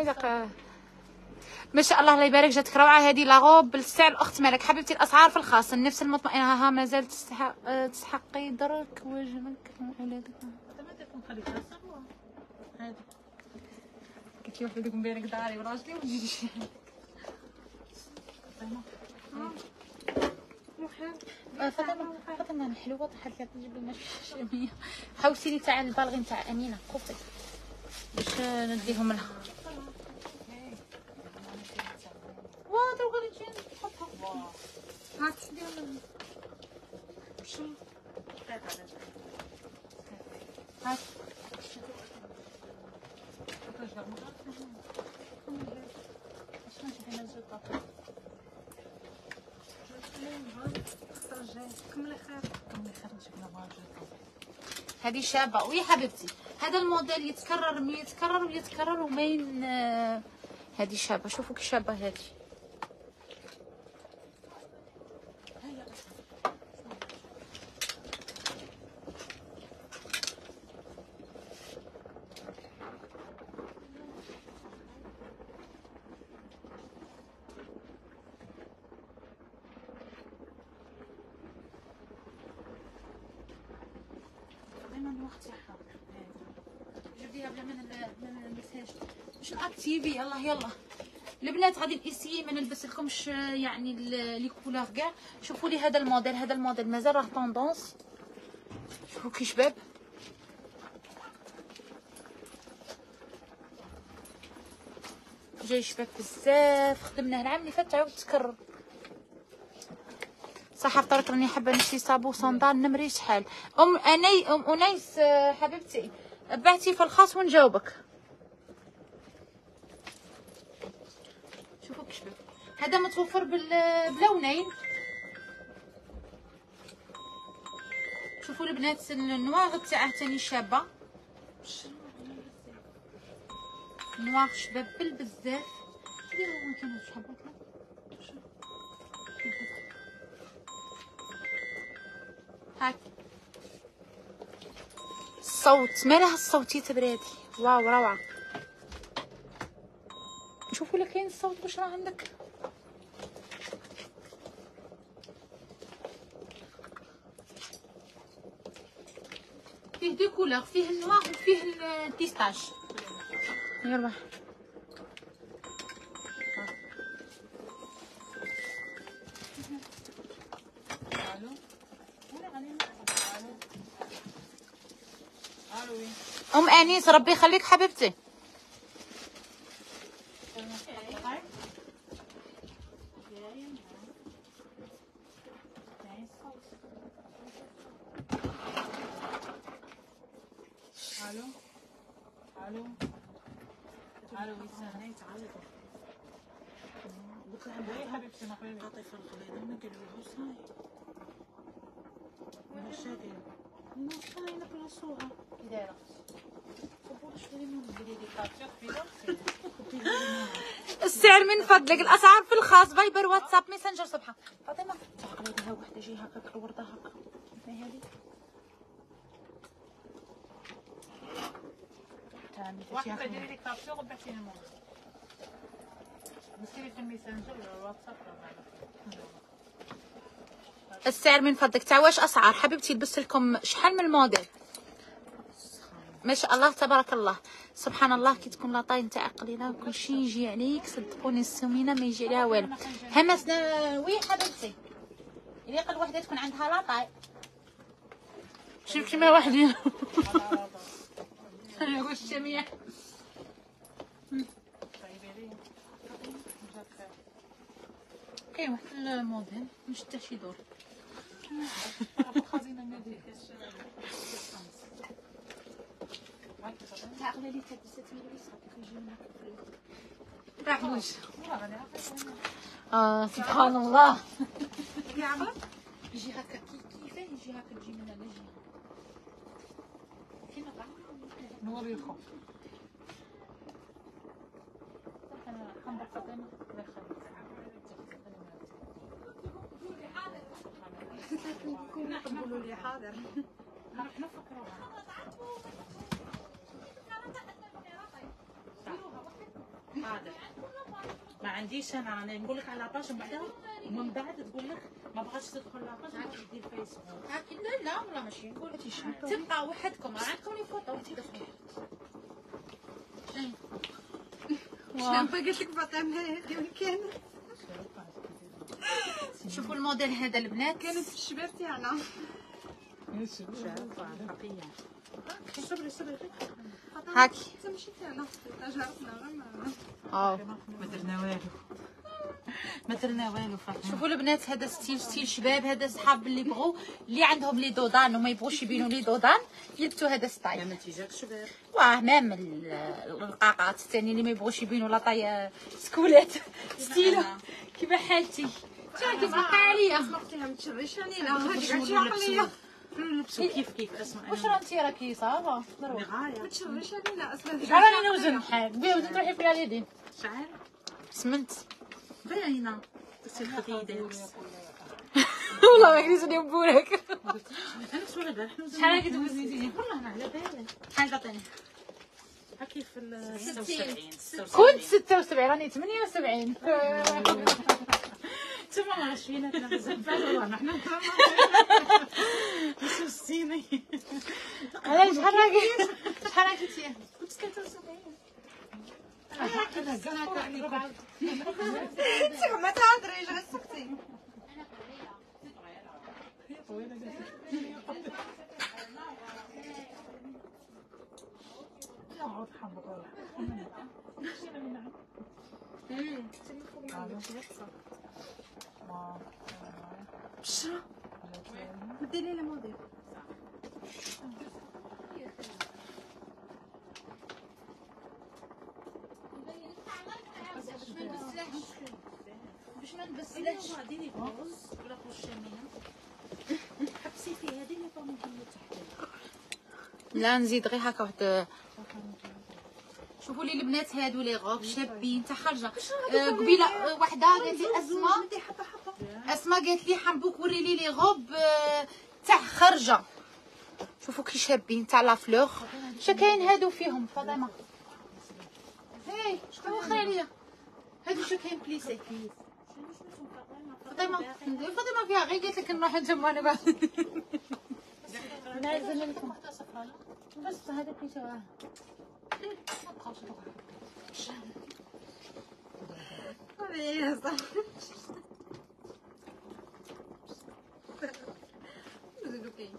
إذا ما شاء الله الله يبارك جاتك روعة. هذه لاغوب بالسعر الاخت مالك. حبيبتي الأسعار في الخاص النفس المطمئنة. ها ما زالت تستحق أه، تستحقي درك وجهك. واولادك قلت لي واحد يقول بينك داري وراجلي ونجي آه، فاطمة فاطمة أنا حلوة طاحت لي تجيب لنا شميه حوسي لي تاع البالغين تاع أمينة خوفتي باش نديهم لها. واه غادي تجي نحطها هاك ديال شنو نجيب لنا زوج طاطا هذه شابة. ويا حبيبتي هذا الموديل يتكرر يتكرر ويتكرر ومين آه، هذه شابة. شوفوا كي شابة هذه دائما الوقت يحرق جبديها بلا من ال- من ال message مش activé يلا. البنات غادي نسيي ما نلبس لكمش يعني ال- les couleurs كاع. شوفوا لي هذا الموديل هذا الموديل مازال راه tendance. شوفوا كي شباب جاي شباب بزاف خدمناه العام اللي فات تعاود تكرر. صح فطرك راني حابة نشري صابو صندال نمري شحال. أم أني أم أنيس آه، حبيبتي بعتي في الخاص ونجاوبك شوفوا كشباب هذا متوفر بلونين. شوفوا البنات النواغ تاعه تاني شابة. نواغ شباب كانوا شحال هاك. الصوت ما لها الصوت يتبرادي واو روعة. شوفوا لك كاين الصوت؟ واش راه عندك؟ دو كولور فيه النوار وفيه البيستاش يربح أم أنيس ربي يخليك حبيبتي ألو ألو ألو وي سناي تعالجوا قلت لها بغي ما صاي ما صاي نبلاصوها كي دايره السعر من فضلك الأسعار في الخاص فايبر واتساب ميسنجر صبحة. فاطمة وحدة جي هكاك الورده هكا ما هذه. واحدة. ديري السعر من فضلك. تاع واش أسعار؟ حبيبتي لبست لكم شحال من الموديل؟ ما شاء الله تبارك الله. سبحان الله كي تكون لاطاي نتاع قليلة كل شيء يجي عليك صدقوني السمينة ما يجي عليها والو. همسنا وي حبيبتي. يليق الوحده تكون عندها لاطاي شوف كيما وحدي. [laughs] واش جميع كاين واحد الموديل مش حتى شي دور خزينه ما ديرش تعقلي لي تلبست لي صافي يجي راحوش آه سبحان الله يجي هكا كي كيفاه يجي هكا تجي من هنا جهه طعم نوريكم أنا نقولوا لي حاضر حاضر ما عنديش أنا أنا نقول لك على باش من بعدها ومن بعد تقول لك ما بغاتش تدخل لاطاج ما بغاتش دير فيسبوك لا لا والله ماشي. نقول لك تبقى وحدكم راه عندكم لي فوطو شنو؟ [laughs] قالت لك فاطمه هذه وين كانت شوفوا الموديل هذا البنات. كانت في الشباب تاعنا. هاكي. ما- درنا والو. ما درنا والو شوفوا البنات هذا style style شباب هذا صحاب اللي بغوا اللي عندهم les dodanes وما يبغوش يبينوا les dodanes يلبسوا هذا style. ما تيجاك شباب واه même ال- القاقات الثاني اللي ما يبغوش يبينوا la taille سكولات. ستيلو كيما حالتي؟ شاكي بقى عليا هذيك عقليه لبسوا كيف كيف اسمع واش راه انت راكي صافا ما تشريش علينا شحال راني نوزن بيه وزن تروحي في اليدين شعر سمنت باينه تصير خديده والله ما كريت اليوم بورك أنا سوى البارح شحال راكي توزني والله أنا على بالي شحال تعطيني هاكي في ال 76 كنت 76 راني 78 تما [laughs] ما كنا بزاف والله حنا مسوسيني علاش شحال راكي شحال راكي تي كنت 73 [laughs] [laughs] ما تهضريش غير سكتي؟ بشرى باش ما ولا حبسي تحت لا نزيد غير هكا واحد. شوفوا لي البنات هادو les robes شابين تاع خرجه آه، قبيلة آه، وحده قالت لي أسماء. أسماء قالت لي حنبوك وري لي les robes آه، تاع خرجة. شوفوا كي شابين تاع la fleur شا كاين هادو فيهم فاطمة. هاي شكون وخر عليا؟ هادو شا كاين بليسي فاطمة فاطمة فيها غير قالت لك نروح نجمع أنا بعد. نازل لكم. بس هذا بليسي راه صح. زيدو كاين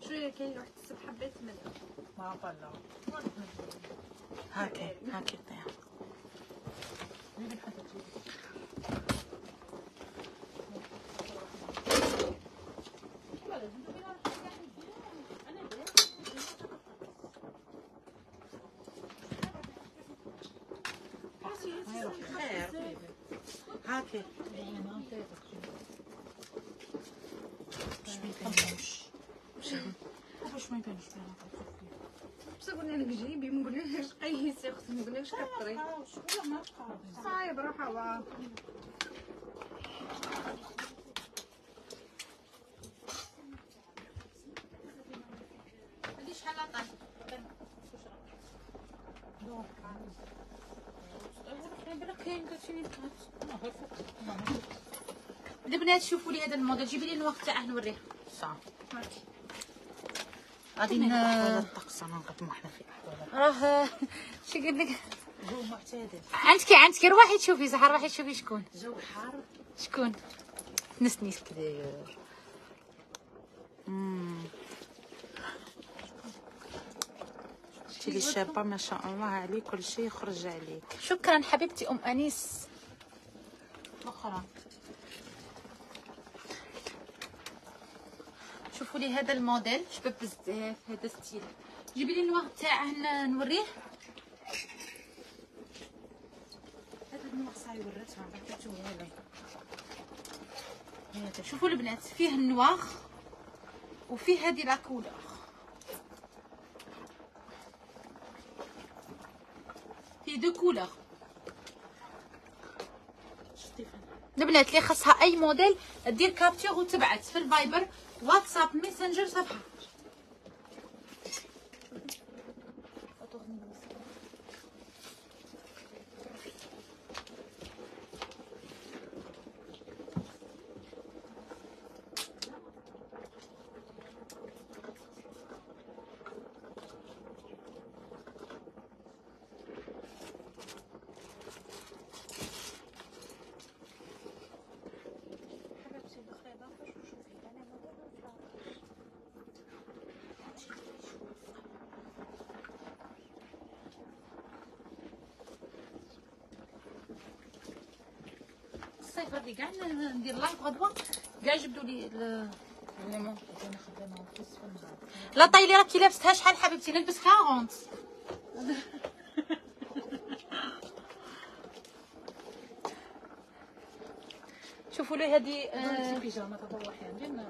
شوية كاين واحد السبع حبات من ما طلع هاكي هاكي خير هاكي. ما يبانوش باش ما يبانوش بس قلنا لك جيبي ما قلناش قيسي أختي ما قلناش كثري صايب روحها شحال عطاك البنات شوفوا لي هذا الموديل جيبي لي الوقت تاعه نوريه صح غادي ن... الطقس أنا نقدمو إحنا في احوال راه شو قال لك جو معتدل عندك عندك روحي تشوفي زهر روحي تشوفي شكون جو حار شكون داير امم انتي اللي شابه ما شاء الله عليك كل شيء يخرج عليك شكرا حبيبتي ام انيس أخرى شوفوا لي هذا الموديل شباب بزاف هذا style جيبي لي النوع تاعه ن- نوريه. هذا النوع صاي وريتها عطيتو لي هذا. شوفوا البنات فيه ال noir وفيه هذه la couleur فيه deux couleurs البنات اللي خاصها أي موديل دير capture وتبعت في الفايبر واتساب ميسنجر صفحة الصيف غادي كاع ندير لايف غدوة. كاع جبدوا لي لا طاي اللي راكي لابستها شحال حبيبتي؟ نلبس 40 [laughs] شوفوا لي هذه آه، بيجامه تضوحي عندنا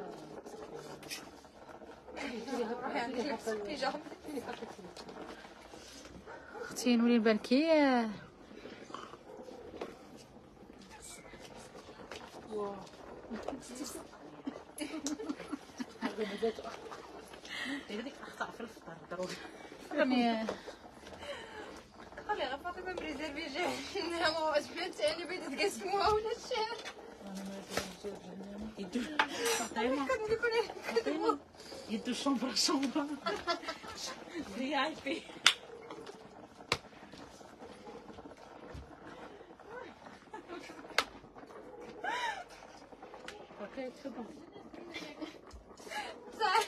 أختي نولي نبان كي آه، بدات هذيك اخطا في الفطر ضروري راني خلي غير فاطمه بريزيرفي جاي ما سمعت أنا بغيت تقسموها ولا شي يدو شومبرا شومبرا في اي بي أوكي تفضل صح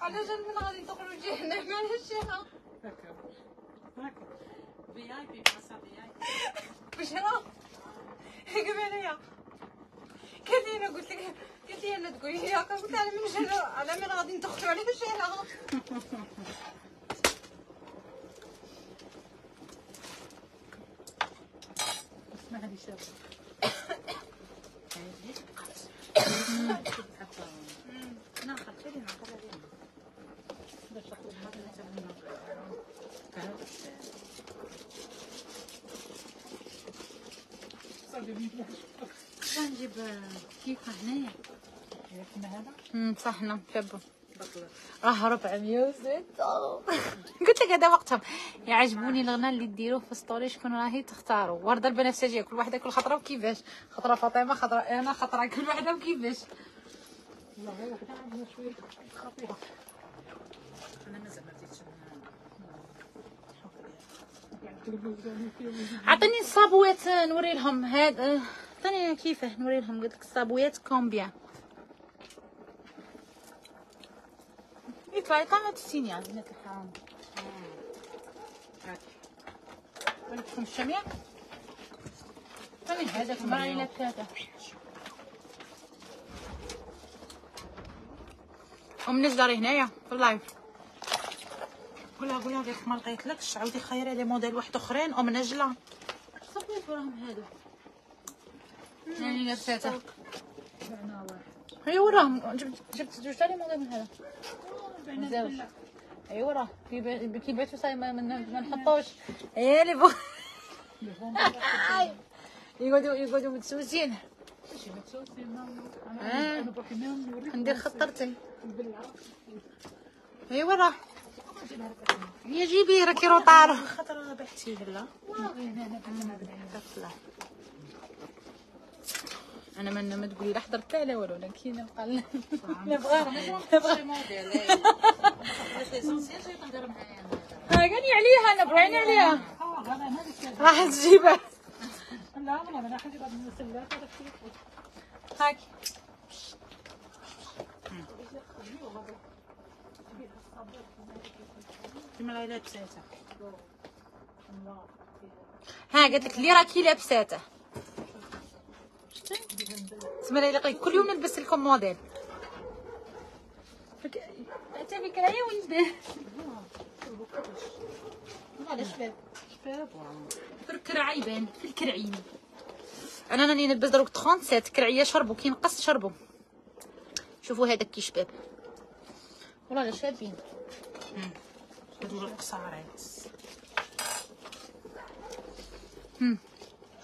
علاش من غادي تخرجي الشيخه هكا هكا في اي بي باسا في اي بشرى قبيلية كانت أنا قلت لك قلت لي أنا تقولي لي هكا قلت على من جهه على من غادي ندخلوا على الشارع اسمع هذه شابه هذه قص أنا خلت لي نعطي عليها باش تاخذ هذا تاعنا نجيب كيف هنايا هذا امم صح نعم شابه بطلة راه 406 قلت لك هذا وقتهم. يعجبوني الغنى اللي ديروه في ستوري شكون راهي تختاروا وردة البنفسجيه كل واحدة كل خطرة وكيفاش؟ خطرة فاطمة خطرة أنا خطرة كل واحدة وكيفاش؟ والله غير وحده عندنا شوية خطيرة. أنا مازال ما بديتش عطيني الصابوات نوري لهم. هاد آه، عطيني كيفاه نوري لهم قلت لك الصابوات كومبيان. يطلع يطلع السينيال بنات الحرام. ولكم الشميع؟ عطيني هذاك ثلاثة أم نجدري هنايا في اللايف. قولها قولها غير ما لقيتلكش عاودي خيري les modèles واحد أخرين أم نجلة. صافي وراهم هادو. يعني لابساته بعنا واحد هي وراهم جبت جبت جوج les modèles من هذا. بعنا أيوا راه كي باتوا صاي ما ما- نحطوش. هي اللي بو [laughs] يقعدوا يقعدوا متسوسين. آه. ندير خطرتي. بالله أيوا راه. يا جيبي راكي روطار خاطر لا أنا ما ما تقولي لا حضرت لا لا والو لكن نبقى لا نبغى معايا ها قالي عليها أنا بغيني عليها. راح تجيبها. لا بعد من السلات هذا الشيء. هاك. ها قالت لك اللي راكي لابساته. تسمى لي كل يوم نلبس لكم موديل. فكرة وين ده هذا شباب شباب في الكرع يبان في الكرعين أنا راني نلبس دروك 37 كرعية شربوا كي نقص شربوا شوفوا هذاك كي شباب. والله شابين. هادو القصارات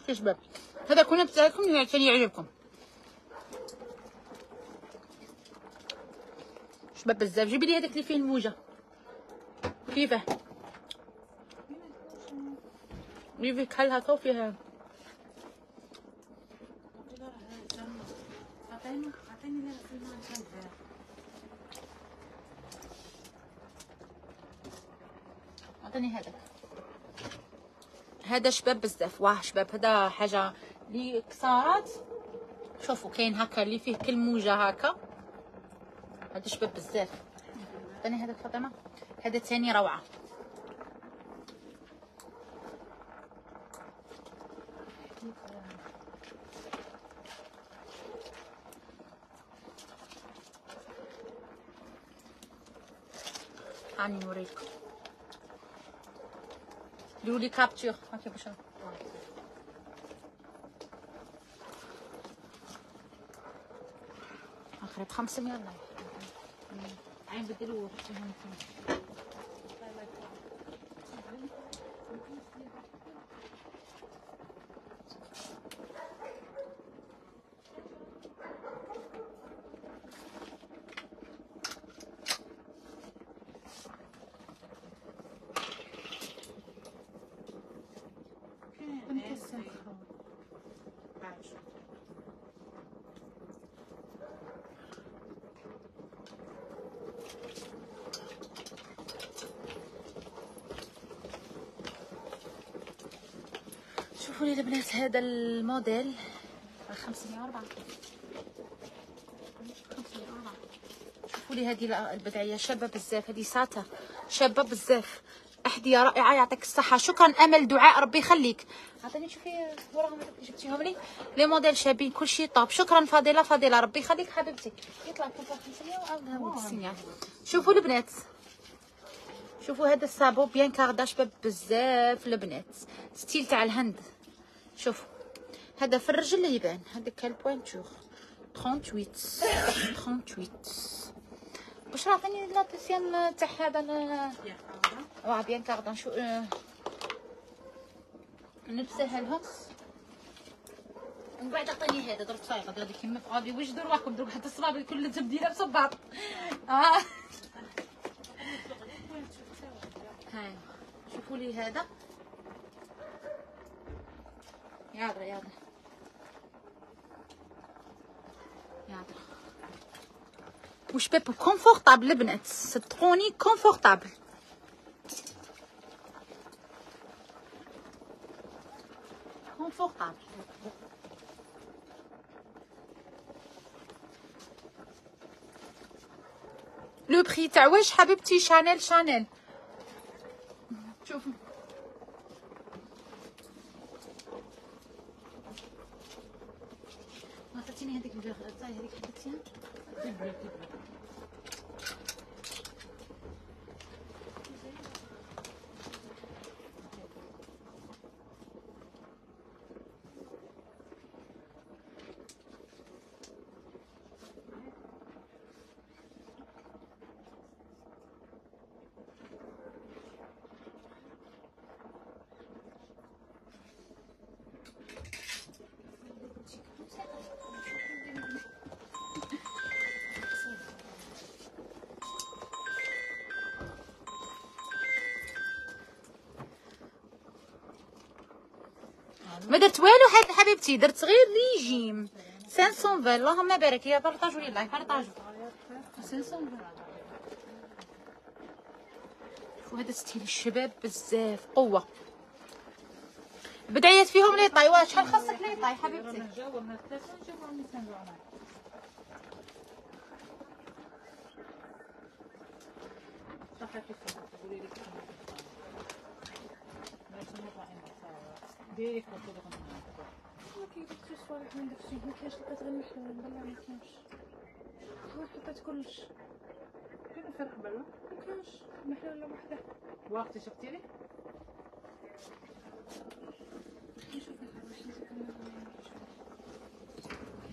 كي شباب هذا كنا بتاعكم عشان يعجبكم. شباب بزاف؟ جيبي لي هذاك اللي فيه الموجة. كيفاه جيبي كحل هكا وفيها عطيني عطيني لا في الماء جنبها عطيني هذاك هذا شباب بزاف. واه شباب هذا حاجة اللي كسارات شوفوا كاين هكا اللي فيه كل موجه هكا. هذا شباب بزاف. عطيني هذاك فاطمه هذا تاني روعة. هاني نوريكم. لولي كابتور هاكي باش اخر ب 500 الله عين بدلوا هذا الموديل 504 504 شوفوا لي هذه البدعيه شابة بزاف. هذه ساتا شابة بزاف. أحذية رائعة. يعطيك الصحة. شكرا أمل دعاء. ربي يخليك. عطيني شوفي وراهم جبتيهم لي. les modèles شابين. كلشي طاب. شكرا فضيله فضيله ربي يخليك حبيبتي. يطلع لكم 500 وعاود ال signal شوفوا البنات. شوفوا هذا ال sabot. Pierre Cardin شباب بزاف البنات. ستيل تاع الهند. شوفوا. هذا في الرجل يبان. هذاك البوينتور. 38 38 واش عطيني لا بيسيان تاع هذا واه بيان كاردا شو آه، نلبسها لهم ومن بعد عطيني هذا درت فايقه هذا كيما غادي واش درواكم دروا حتى الصبابط كل تبديله بصباط آه. هاي. شوفوا لي هذا. وش بيب confortable البنات صدقوني confortable confortable لو بري تاع واش حبيبتي شانيل شانيل درت والو حد حبيبتي درت غير ليجيم 500 فال اللهم بارك. يا بارطاجوا لي اللايف بارطاجوا 500 فال وهذا ستيل الشباب بزاف قوة. بدعيات فيهم لي طاي. شحال خاصك لي طاي حبيبتي جاوبنا ثلاثة نجاوبهم نسان معنا صحة كيف تقولي لي كيف ما يسمى طعيمة ديريك وكذا ما من داكشي ما كاينش لقيت غير المحلول بالله ما كاينش. هو حطيت كلش. كاين ما كاينش. المحلول وحده. وقت شفتي لي؟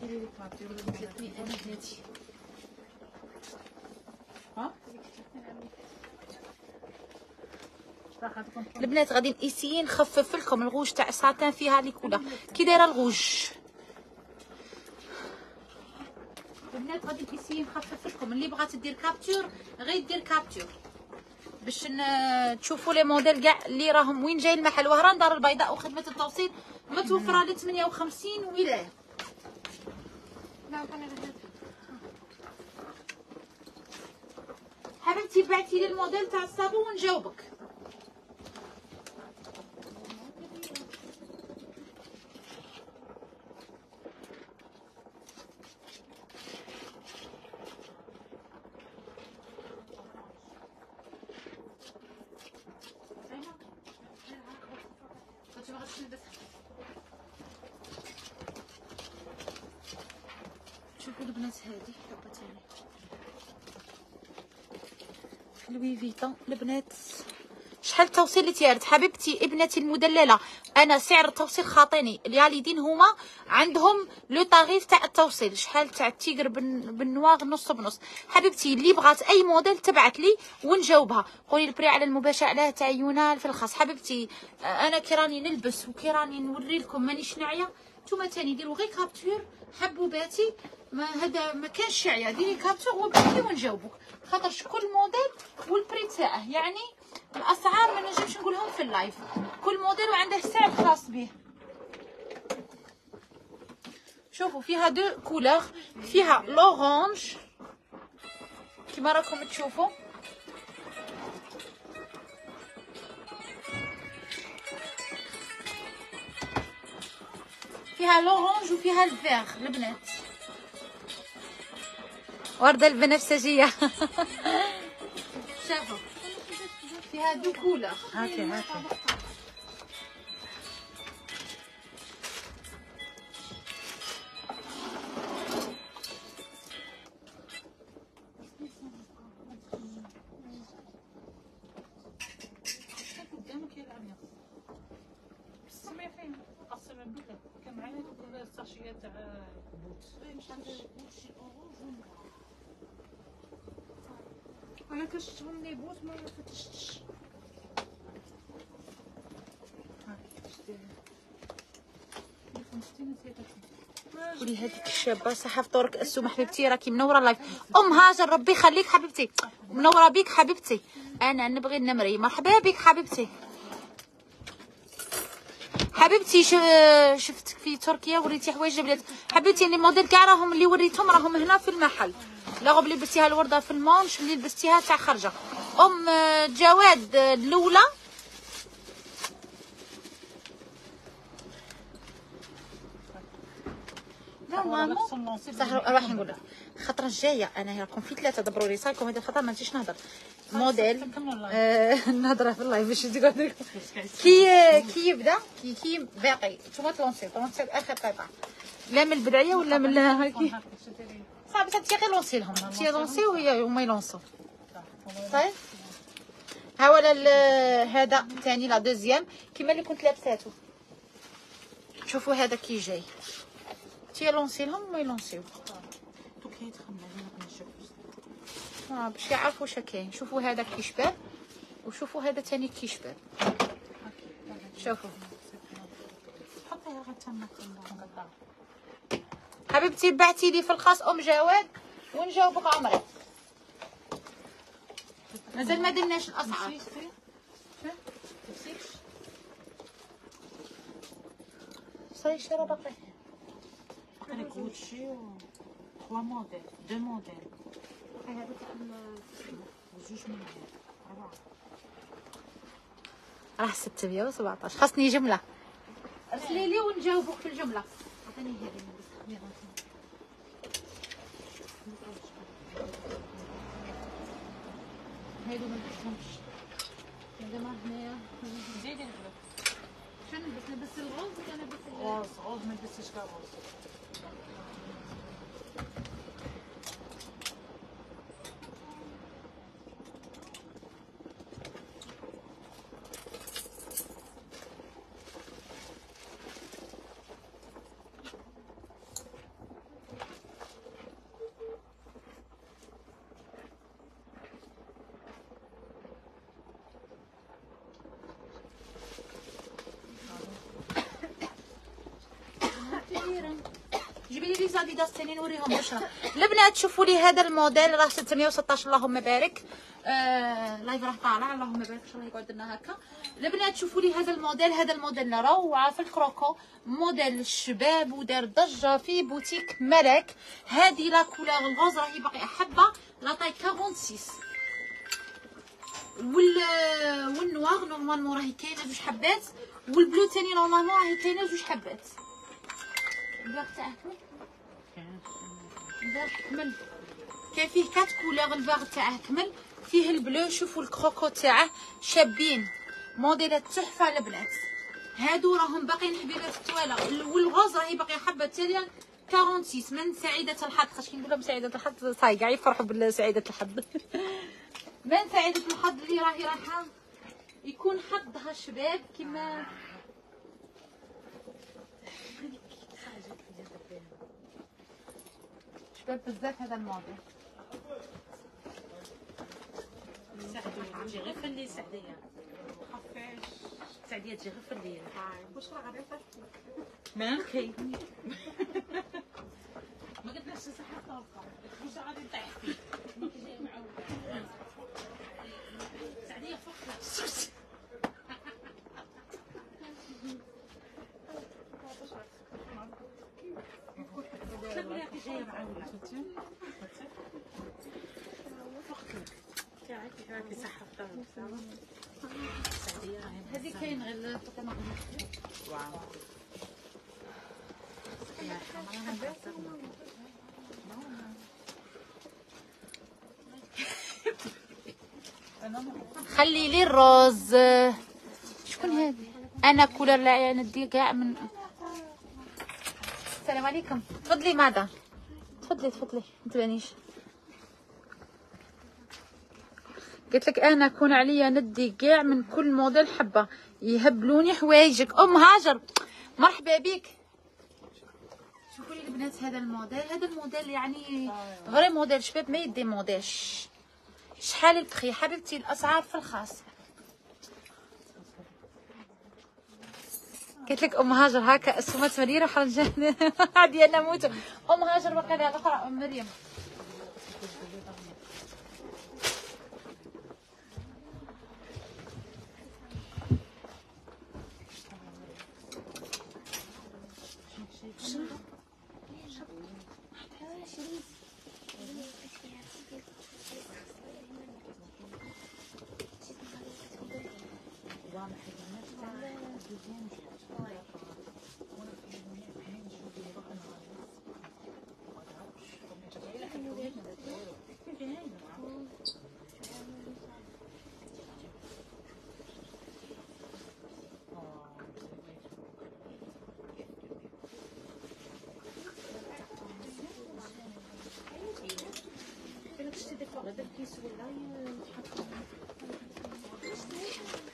ديري لي ولا أنا هادي ها؟ البنات غادي نسيي نخفف لكم الغوج تاع ساتان فيها la couleur كي دايرة الغوج؟ البنات غادي نسيي نخفف لكم اللي بغات دير capture غير دير capture باش تشوفوا les modèles كاع اللي راهم. وين جاي المحل؟ وهران دار البيضاء وخدمة التوصيل. متوفرة ل 58 ولاية. حبيبتي بعتي لي الموديل تاع الصابون ونجاوبك شوفوا البنات هذه حبت هذه Louis Vuitton البنات. شحال التوصيل اللي تيارت حبيبتي ابنتي المدللة. أنا سعر التوصيل خاطيني. اليالدين هما عندهم le tarif تاع التوصيل. شحال تاع ال tigre بال noir نص بنص. حبيبتي اللي بغات أي موديل تبعت لي ونجاوبها. قولي ال prix على المباشر تاع يونال في الخاص. حبيبتي أنا كي راني نلبس وكي راني نوري لكم مانيش ناعيه نتوما تاني ديروا غير capture حبوباتي ما هذا ما كانش شعيه ديري capture وابعثي ونجاوبك خاطرش كل موديل وال prix تاعه. يعني الأسعار ما نجمش نقولهم في ال live. كل موديل وعنده سعر خاص به. شوفوا فيها deux couleurs فيها l'orange كيما راكم تشوفوا. فيها l'orange وفيها الفيغ البنات. وردة البنفسجية. شافوا؟ فيها deux couleurs هاتي هاتي les bottes ما فتشتش هاكي شتي اللي 65 نسيتها قولي هذيك الشابة صحه فطورك السوم حبيبتي راكي منورة live. أم هاجر ربي يخليك حبيبتي. منورة بيك حبيبتي. أنا نبغي النمري مرحبا بك حبيبتي. حبيبتي شفتك في تركيا؟ وريتي حوايج جبلت حبيبتي les modèles كاع راهم اللي وريتهم راهم هنا في المحل. لا غوب لبستيها الوردة في المونش اللي لبستيها تاع خرجة. أم جواد الأولى. صح راح نقول لك. الخطره الجاية. أنا راكم في ثلاثة دبروا لي صايكم هذه الخطرة ما نجيش نهضر. موديل. آه، [laughs] نهضر في اللايف. باش تقول كي كي يبدأ كي كي باقي. نتوما تلونسي تلونسي اخر قطعه لا من البدايه ولا من هاكي صعب بصح غير لونسي لهم. تي لونسي وهي هما يلونسو طيب. ها ولا هذا ثاني la deuxième. كيما اللي كنت لابساتو. شوفوا هذا كي جاي. تي لونسي لهم وما يلونسيو. بنشوف آه باش يعرفوا واش كاين. شوفوا هذا كي شباب وشوفوا هذا ثاني كي شباب. شوفوا حبيبتي بعتي لي في الخاص أم جواد ونجاوبك عمري مازال ما درناش الأسعار. صاي شرا باقي. باقي و تخوا موديل دو موديل. راه 617 خاصني جملة. ارسلي لي ونجاوبك في الجملة. عطيني هذه هادو ما نلبسهمش هذا هنايا زيدي البلو شنو نلبس نلبس الغوز ولا نلبس غوز غوز ما لبستش كاع غوز زاديداس ثاني نوريهم بشرى البنات شوفوا لي هذا الموديل راه 616 اللهم بارك. آه live راه طالع اللهم بارك إن شاء الله يقعد لنا هكا. البنات شوفوا لي هذا الموديل هذا الموديل روعة في ال croco. موديل الشباب ودار ضجة في Boutique Malek. هذه la couleur ال rose راهي باقي حبه la taille 46 وال وال noir normalement راهي كاينة زوج حبات. وال bleu تاني normalement راهي كاينة زوج حبات. الباغ تاعكم الباغ كمل. كاين فيه quatre couleurs الباغ تاعه كمل. فيه ال bleu شوفوا الكروكو تاعه شابين. موديلات تحفه البنات هادو راهم باقيين حبيبات التوالا. وال rose راهي باقية حبه تاليه 46 من سعيدة الحظ. خاش كي نقول لهم سعيدة الحظ؟ صاي كاع يفرحوا بسعيدة الحظ. [laughs] من سعيدة الحظ اللي راهي رايحة؟ يكون حظها شباب كيما شباب بزاف هذا الموضوع. سعدية. تجي غير في الليل سعدية. خفاش سعدية تجي غير في الليل واش راه غادي ما [laughs] نخي ما قلتلكش صحة طاقة واش غادي نطيح فيك [laughs] ما كيجي فخرة [laughs] خلي لي الروز. شكون هذه أنا كولر لا ندي كاع من السلام عليكم. تفضلي ماذا؟ تفضلي تفضلي ما تبانيش قلت لك أنا كون عليا ندي كاع من كل موديل حبة. يهبلوني حوايجك. أم هاجر. مرحبا بك. شوفوا لي البنات هذا الموديل. هذا الموديل يعني غير موديل شباب ما يدي موديل شحال البخي حبيبتي الأسعار في الخاص. قلت لك أم هاجر هكا السمات مريرة وحرجان عادي [laughs] أنا موت. أم هاجر لها الاخرى أم مريم.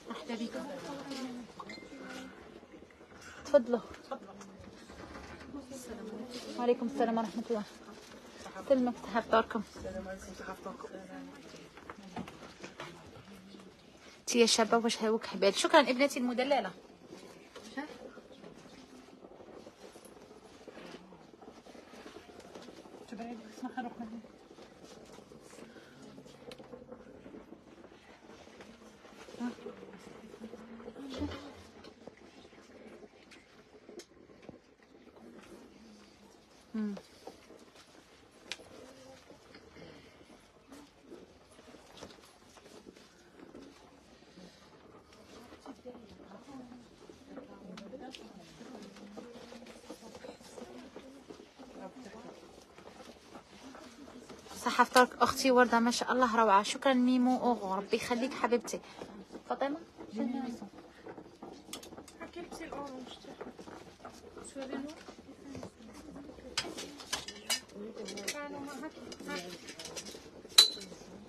مرحبا تفضلوا. وعليكم السلام ورحمة الله. سلمك تحت داركم. تي يا شابة واش هاوك حبال شكرا ابنتي المدللة. فطورك أختي وردة ما شاء الله روعة. شكرا ميمو أوغو. ربي يخليك حبيبتي. هكا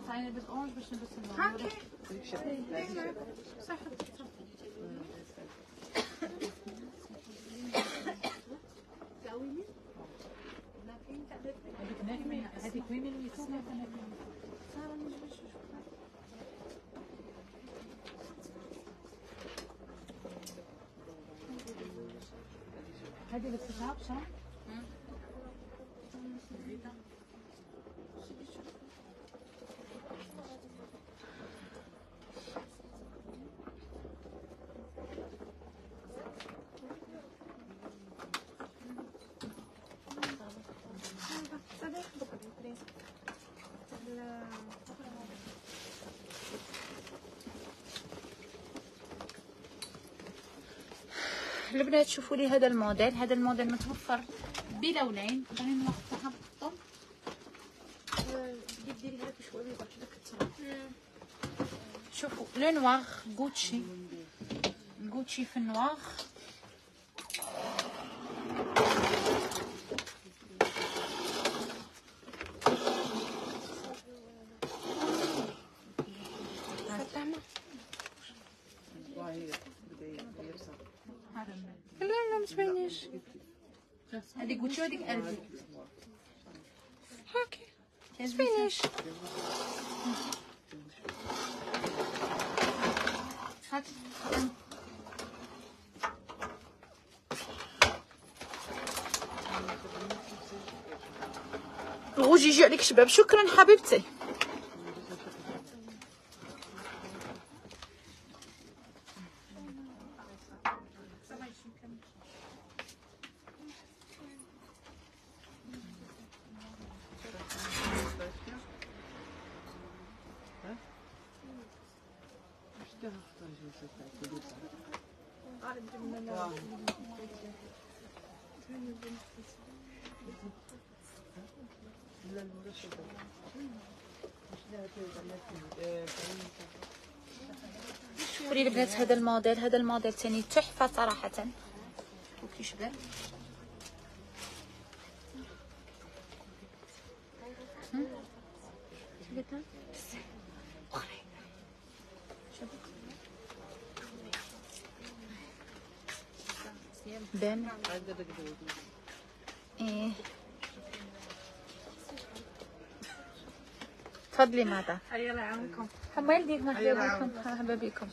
تعالي نلبس orange باش نلبس هكا صح هذيك نايمة هذيك وين اللي يسمى هذه اللي بتتعب صح؟ البنات شوفوا لي هذا الموديل. هذا الموديل متوفر بلونين. بعدين نوقفها بالطن ديري هذاك شوية باش داك شوفوا لو نوار غوتشي غوتشي في النوار لا لا ما تبينيش ارزي هاكي ما تبينيش هات الغوج يجي عليك شباب. شكرا حبيبتي شوفوا لي البنات هذا الموديل هذا الموديل تاني تحفة صراحة. شوفوا كي شباب بن إيه تفضلي ماذا الله يعاونكم حما مرحبا بكم مرحبا بكم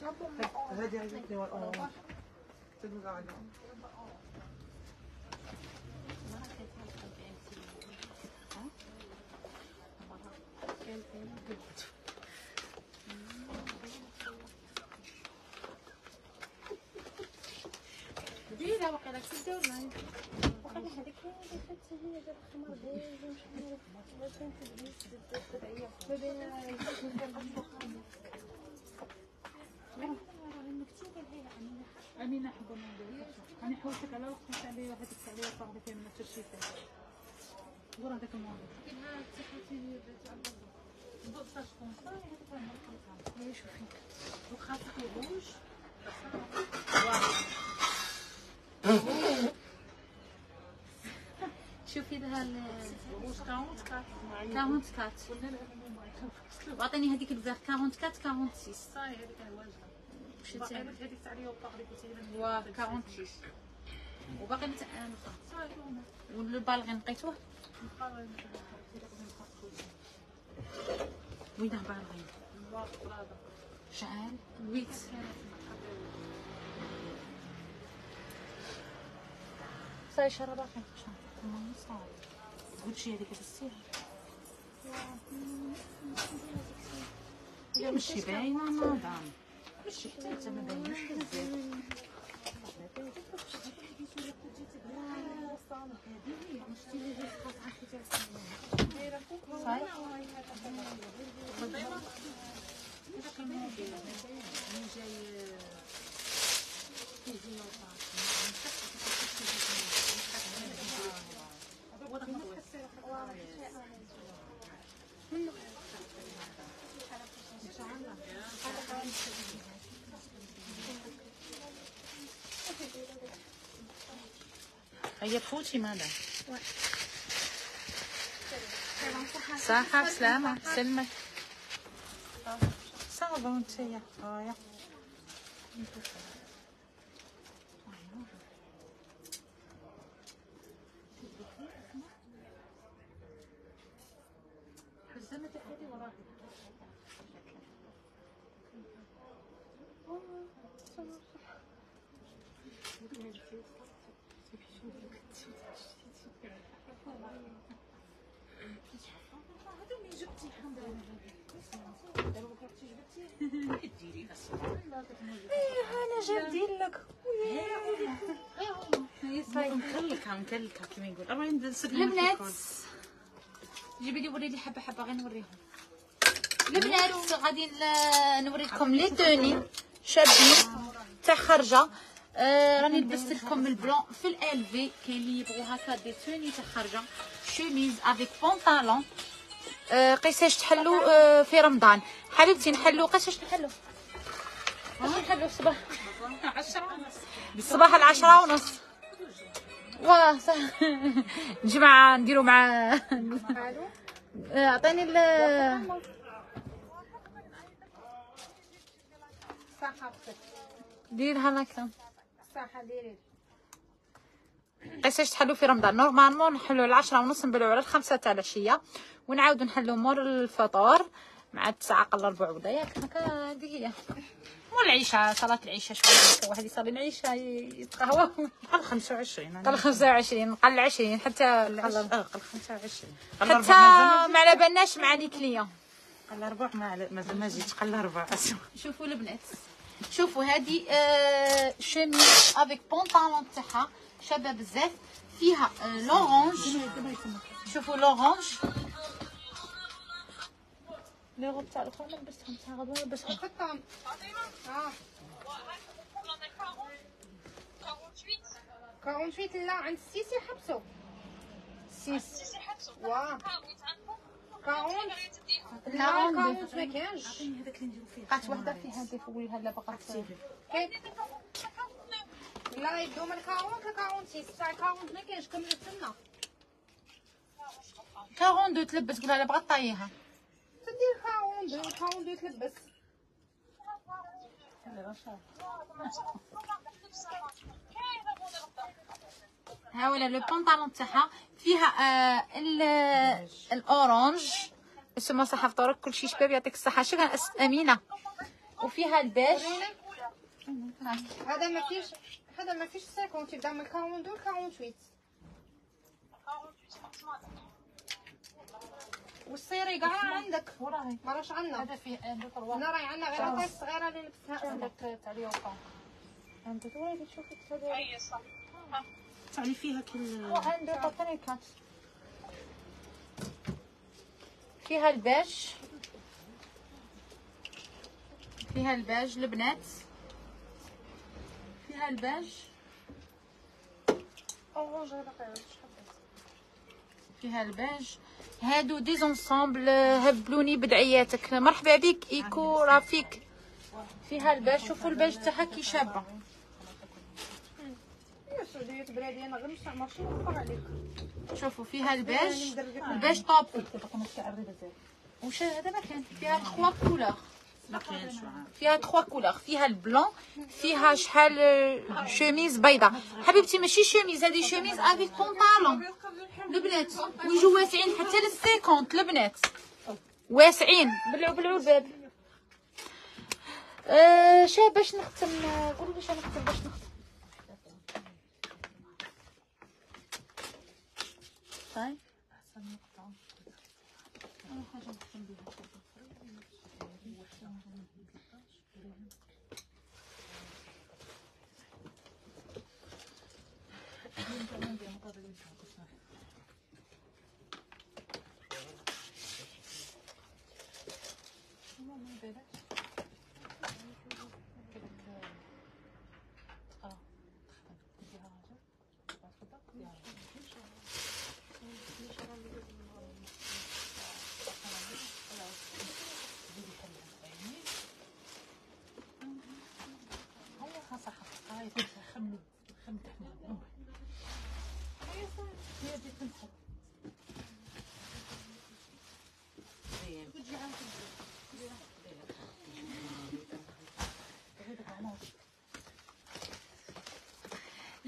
كبيره وقيلا تسدي ولا هذيك هي دخلت هي دابا خمر بيج ومش عارف كانت تدبيس الدرعيه ما بين أمينة حبنا ندير أنا حوشك على وقت عليه واحد عليه فاقدة فيه من الترشيفة دور هذاك الموضوع بصا شكون صاي هذاك الموضوع هي شوفي وخاصك الروج شوفي لها كاونت كات 44 واعطيني هذيك الفيغ 44 46 صاي هذيك تاع هذيك عليا وباقي قلت لي و 46 وباقي مت... صاي هنا والبالغي نقيتوه وين نواقف هذا شحال ويت صاي شرا باقي قلت شي هذيك السيرة لا ماشي باينه مدام ماشي حتى ما باينش بزاف صاي هذاك الموضوع اللي جاي فيه زينة هي تفوتي ماذا صحة بسلامة سلمك صعبة وانت يا أنا جا ندير لك. مكلكة مكلكة كيما يقول راه البنات جيبي لي وري لي حبة حبة غير نوريهم. البنات غادي ن- نوري لكم les tenues. شابين تاع خرجة آه راني لبست لكم ال blanc في ال في كاين اللي يبغوا هكا des tenues تاع خرجة chemise avec pantalon آه قيساش تحلو آه في رمضان. حبيبتي نحلو قيساش نحلو نحلو الصباح الصباح العشرة ونص. واه صح جماعة نديرو مع أعطيني ال بخير ديرها هكا صحه ديري قيساش تحلو في رمضان؟ نورمالمون نحلو العشرة ونص نبلعو على الخمسة تاع العشية ونعاودو نحلو مور الفطور. مع التسعة قل ربع ودا ياك هكا هادي هي. مور العشاء صلاة العشاء شوية واحد يصلي العشاء يتقهوى قال 25 قل خمسة وعشرين. قل عشرين حتى قل قال 25 حتى ما على بالناش مع لي كليون قال ربع ما مازال ما جيتش قال ربع شوفوا البنات. شوفوا هذه آه شميز افيك بونطالون تاعها شابه بزاف. فيها آه لورانج شوفوا لورانج لي روب تاع الاخرى ما لبستهم تاع غدوه لبستهم خطهم آه 48 لا عند السيسي حبسوا سيس. واه 40 لا لا 40 عندي. ما كانش هذاك اللي نديرو فيه. بقات وحدة فيها دي فويها لا بقات. كاين لا يبدو من 40 ل 46 تاع 40 ما كاينش كملت تما. 42 تلبس قولها لا بغات taille ها تدير 42 42 تلبس ها ولا le pantalon تاعها فيها آه ال ال orange اسمها صحة فطورك كل شيء شباب يعطيك الصحة. شكرا أمينة. وفيها البيج هذا ما فيش هذا ما فيش 50 يبدا من 42 ل 48 والصيري كاع عندك. وراهي ما راش عندنا هذا فيه هنا راهي عندنا غير هكا الصغيره اللي لبستها أنا عندك تاع اليوقا انت توري تشوفي تسوي تعلي فيها كل عنده قطني كات. فيها الباج. فيها الباج البنات فيها الباج. فيها الباج. هادو des ensembles هبلوني بدعياتك. مرحبا بك إيكو رافيك. فيها الباج شوفوا الباج تاعها كي شابة. شوفوا فيها ال beige ال beige طوب وش هذا؟ ما كان. فيها trois couleurs ما كاينش معاه فيها trois couleurs فيها ال blanc فيها شحال شوميز بيضاء. حبيبتي ماشي شوميز هذه chemise avec pantalon البنات ويجوا واسعين حتى لل cinquante البنات. واسعين. بلعوا بلعوا الباب آه باش نختم قولوا باش نختم باش نختم. طيب. هيا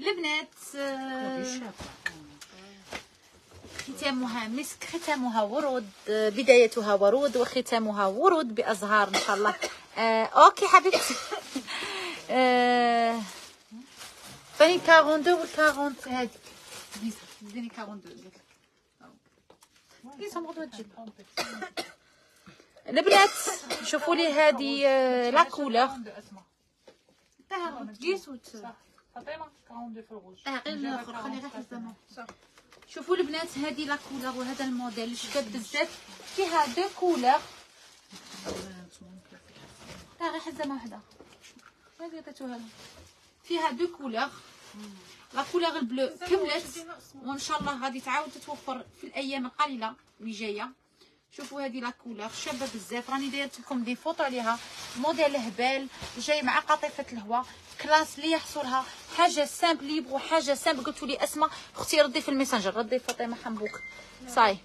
البنات آه، ختامها مسك ختامها ورود آه، بدايتها ورود وختامها ورود بأزهار إن شاء الله. آه، OK حبيبتي. آه، ثاني 42 وال 40 هذه اديني 42 قلت غدوة تجيب البنات شوفوا لي هذه آه، la couleur جيسوت. فاطمة 42 في آه غير الآخر خلي غير الزمان شوفوا البنات هذه la couleur وهذا الموديل. شباب بزاف فيها deux couleurs آه غير حزامه وحدة. هذه عطيتوها لهم فيها deux couleurs la couleur ال bleu كملت. وإن شاء الله غادي تعاود تتوفر في الأيام القليلة اللي جاية. شوفوا هذه la couleur شابه بزاف راني دايرت لكم des photos عليها موديل هبال جاي مع قطيفه الهواء classe اللي يحصلها حاجة simple يبغوا حاجة simple قلتوا لي اسماء أختي ردي في ال Messenger ردي فاطمه حنبوك صاي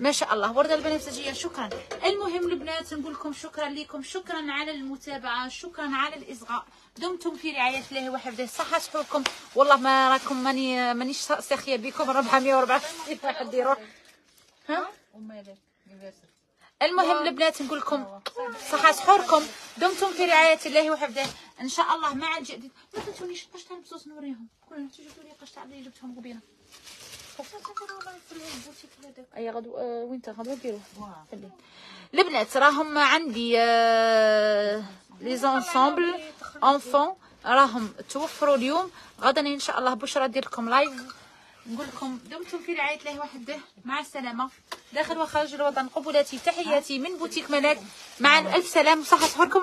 ما شاء الله ورده البنفسجيه شكرا المهم البنات نقول لكم شكرا لكم شكرا على المتابعه شكرا على الاصغاء دمتم في رعايه الله وحفظه صحه سحوركم والله ما راكم ماني مانيش ساخيه بكم 464 واحد يروح ها ومالك المهم البنات نقول لكم صحة سحوركم دمتم في رعاية الله وحفظه. إن شاء الله مع الجديد. ما تنسونيش تاع البصوص نوريهم. كلنا تجيبوا لي قش تاع اللي جبتهم قبيلة. أي غدو آه وين غدو نديروه خليه. البنات راهم عندي آه les ensembles enfants راهم توفروا اليوم. غدا إن شاء الله بشرى دير لكم live نقول لكم دمتم في رعاية الله وحده. مع السلامة. داخل وخارج الوطن قبلاتي تحياتي من بوتيك ملاك. مع الف سلام وصحه سحوركم